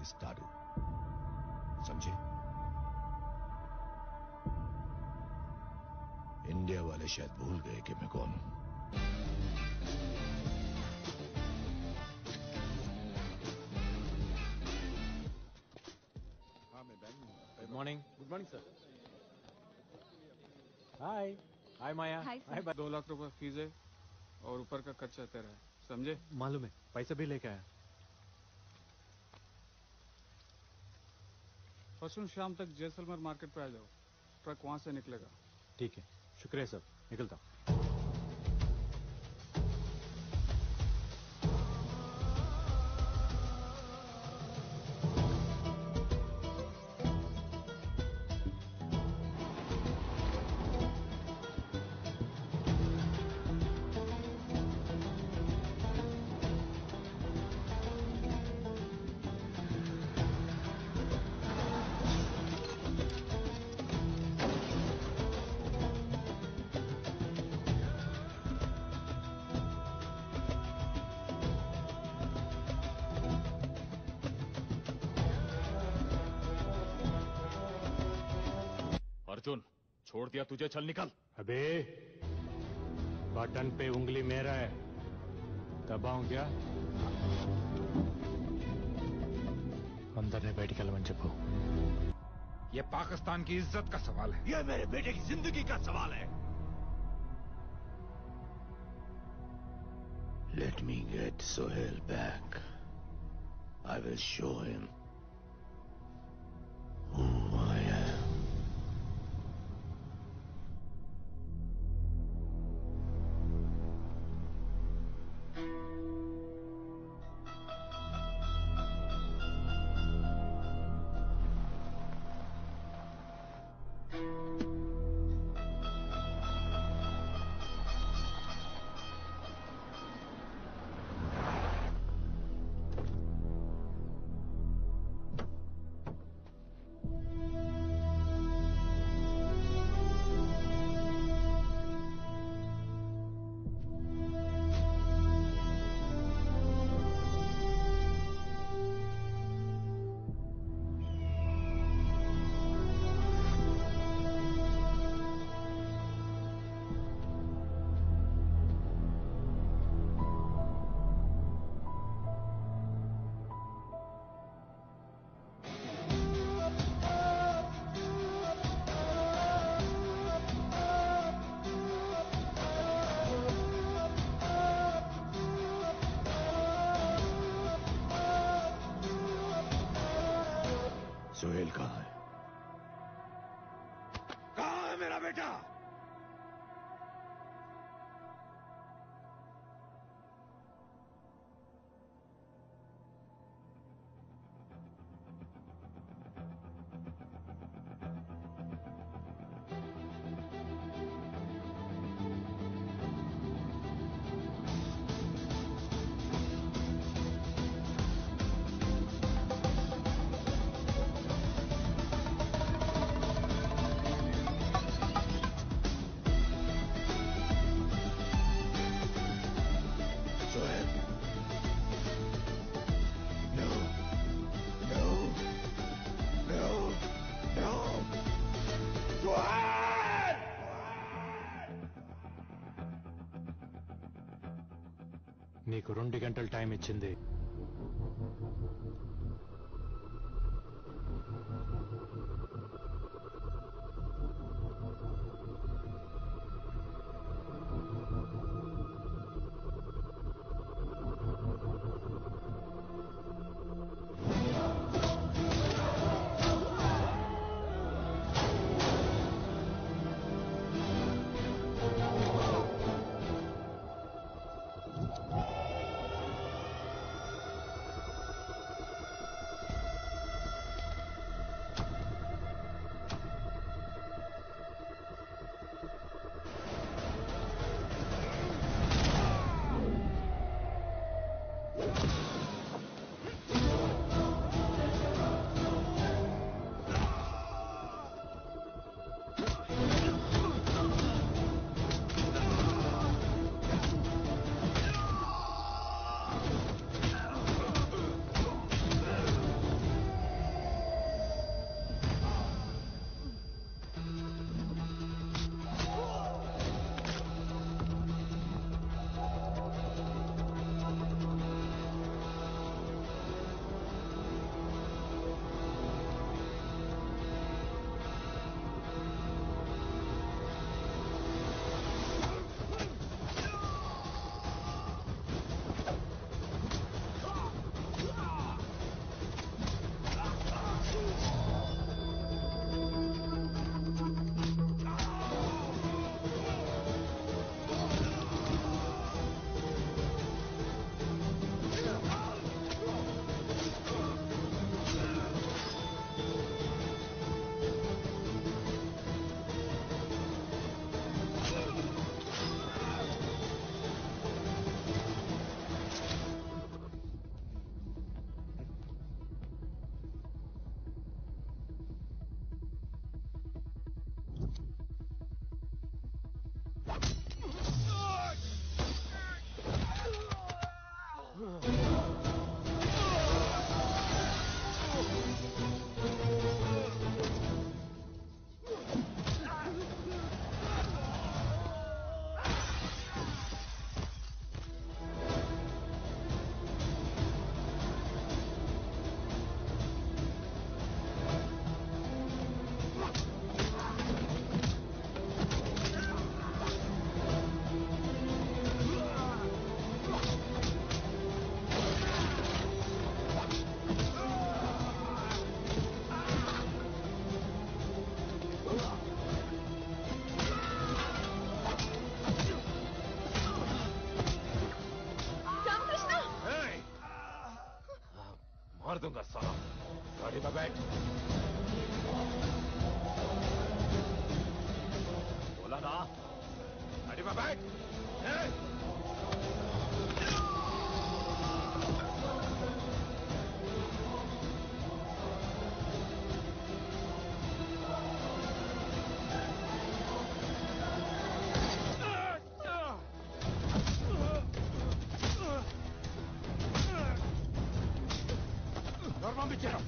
this Dadu. समझे? इंडिया वाले शायद भूल गए कि मैं कौन हूँ। Good morning good morning sir hi hi Maya hi दो लाख रुपए फ़ीस है और ऊपर का खर्चा तेरा है। समझे? मालूम है पैसा भी लेके आया। परसों शाम तक जैसलमेर मार्केट पे आ जाओ। ट्रक वहाँ से निकलेगा। ठीक है। शुक्रिया सर। निकलता हूँ। दिया तुझे चल निकल अबे बटन पे उंगली मेरा है दबाऊं क्या అందరినీ బయటికి వెళ్ళమని చెప్పు ये पाकिस्तान की इज्जत का सवाल है ये मेरे बेटे की जिंदगी का सवाल है Let me get Sohail back. I will show him గంటల టైం ఇచ్చింది. Bombardiero!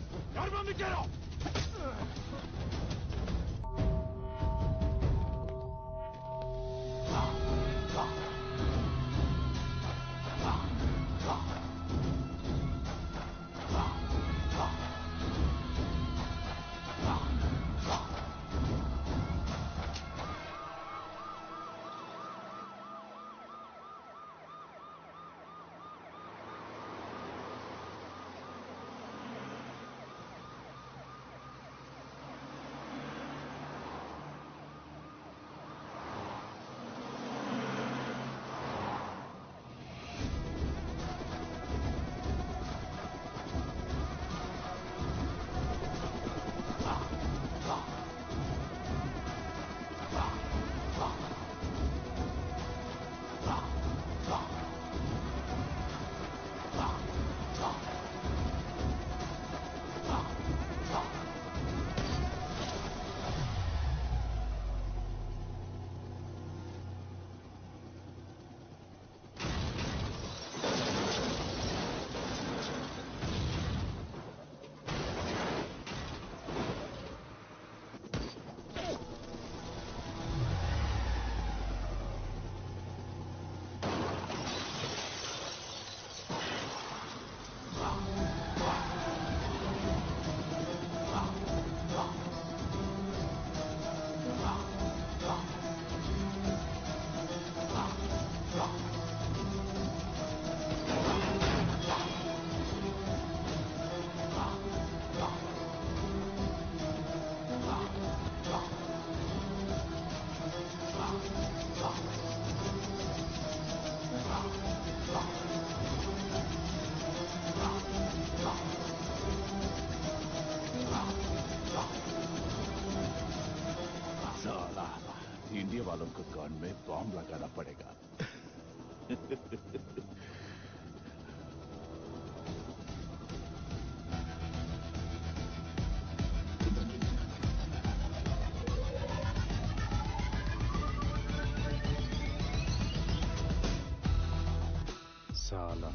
साला।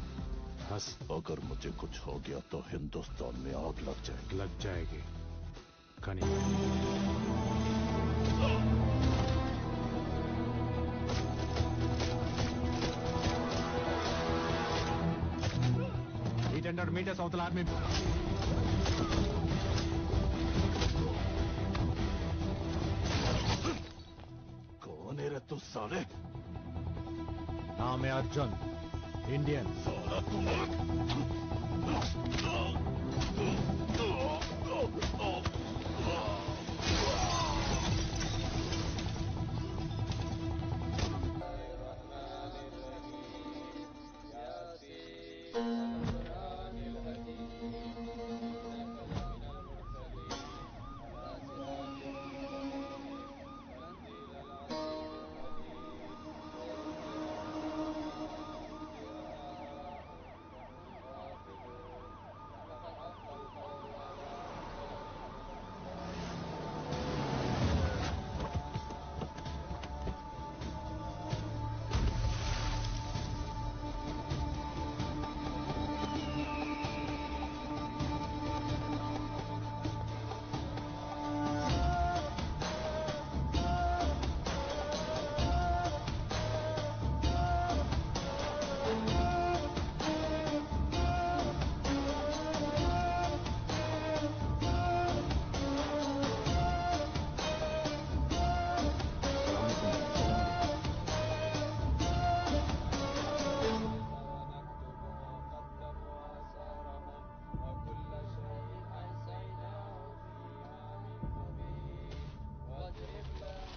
हंस। अगर मुझे कुछ हो गया तो हिंदुस्तान में आग लग जाएगी। लग जाएगी। कनी। हंड्रेड मीटर्स अवतलार में। कौन है रे तू साले? नाम है अर्जुन। इंडियन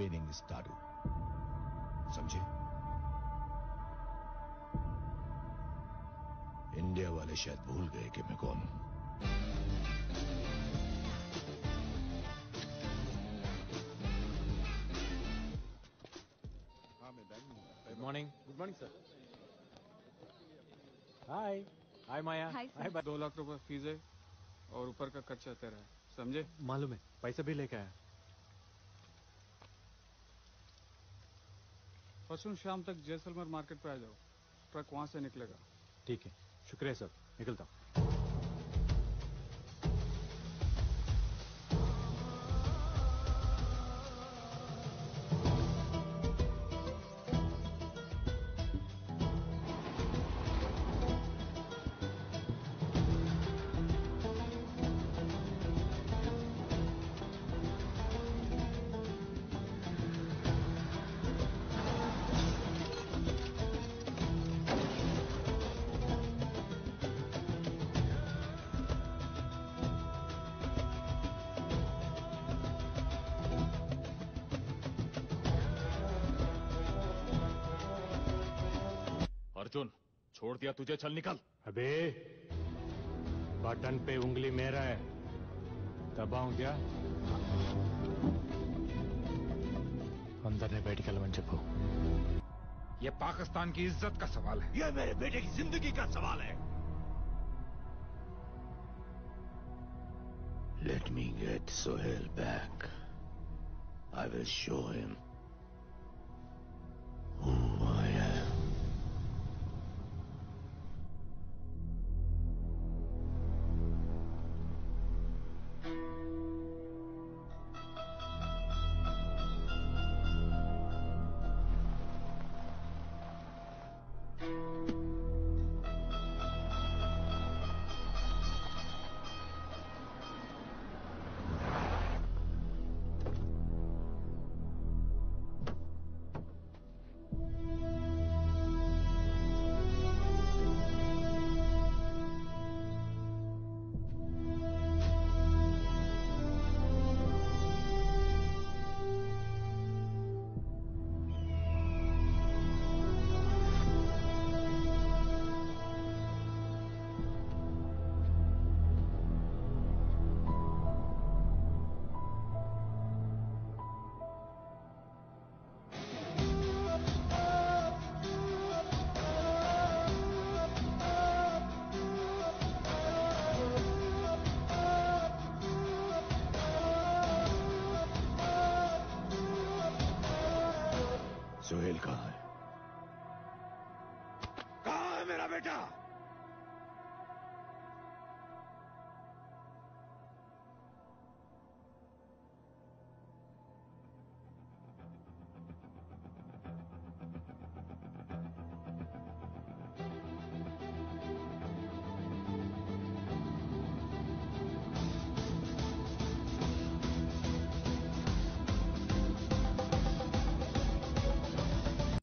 ट्रेनिंग स्टार्ट समझे? इंडिया वाले शायद भूल गए कि मैं कौन हूँ। Good morning good morning sir hi hi Maya Hi, sir. दो लाख रुपए फ़ीस है और ऊपर का खर्चा तेरा है। समझे? मालूम है पैसा भी लेके आया। परसों शाम तक जैसलमेर मार्केट पे आ जाओ। ट्रक वहाँ से निकलेगा। ठीक है। शुक्रिया सर। निकलता हूँ। दिया तुझे चल निकल। अबे बटन पे उंगली मेरा है। दबाऊं क्या? अंदर ने बैठ कलमन चुप ये पाकिस्तान की इज़्ज़त का सवाल है। यह मेरे बेटे की ज़िंदगी का सवाल है। Let me get Sohail back I will show him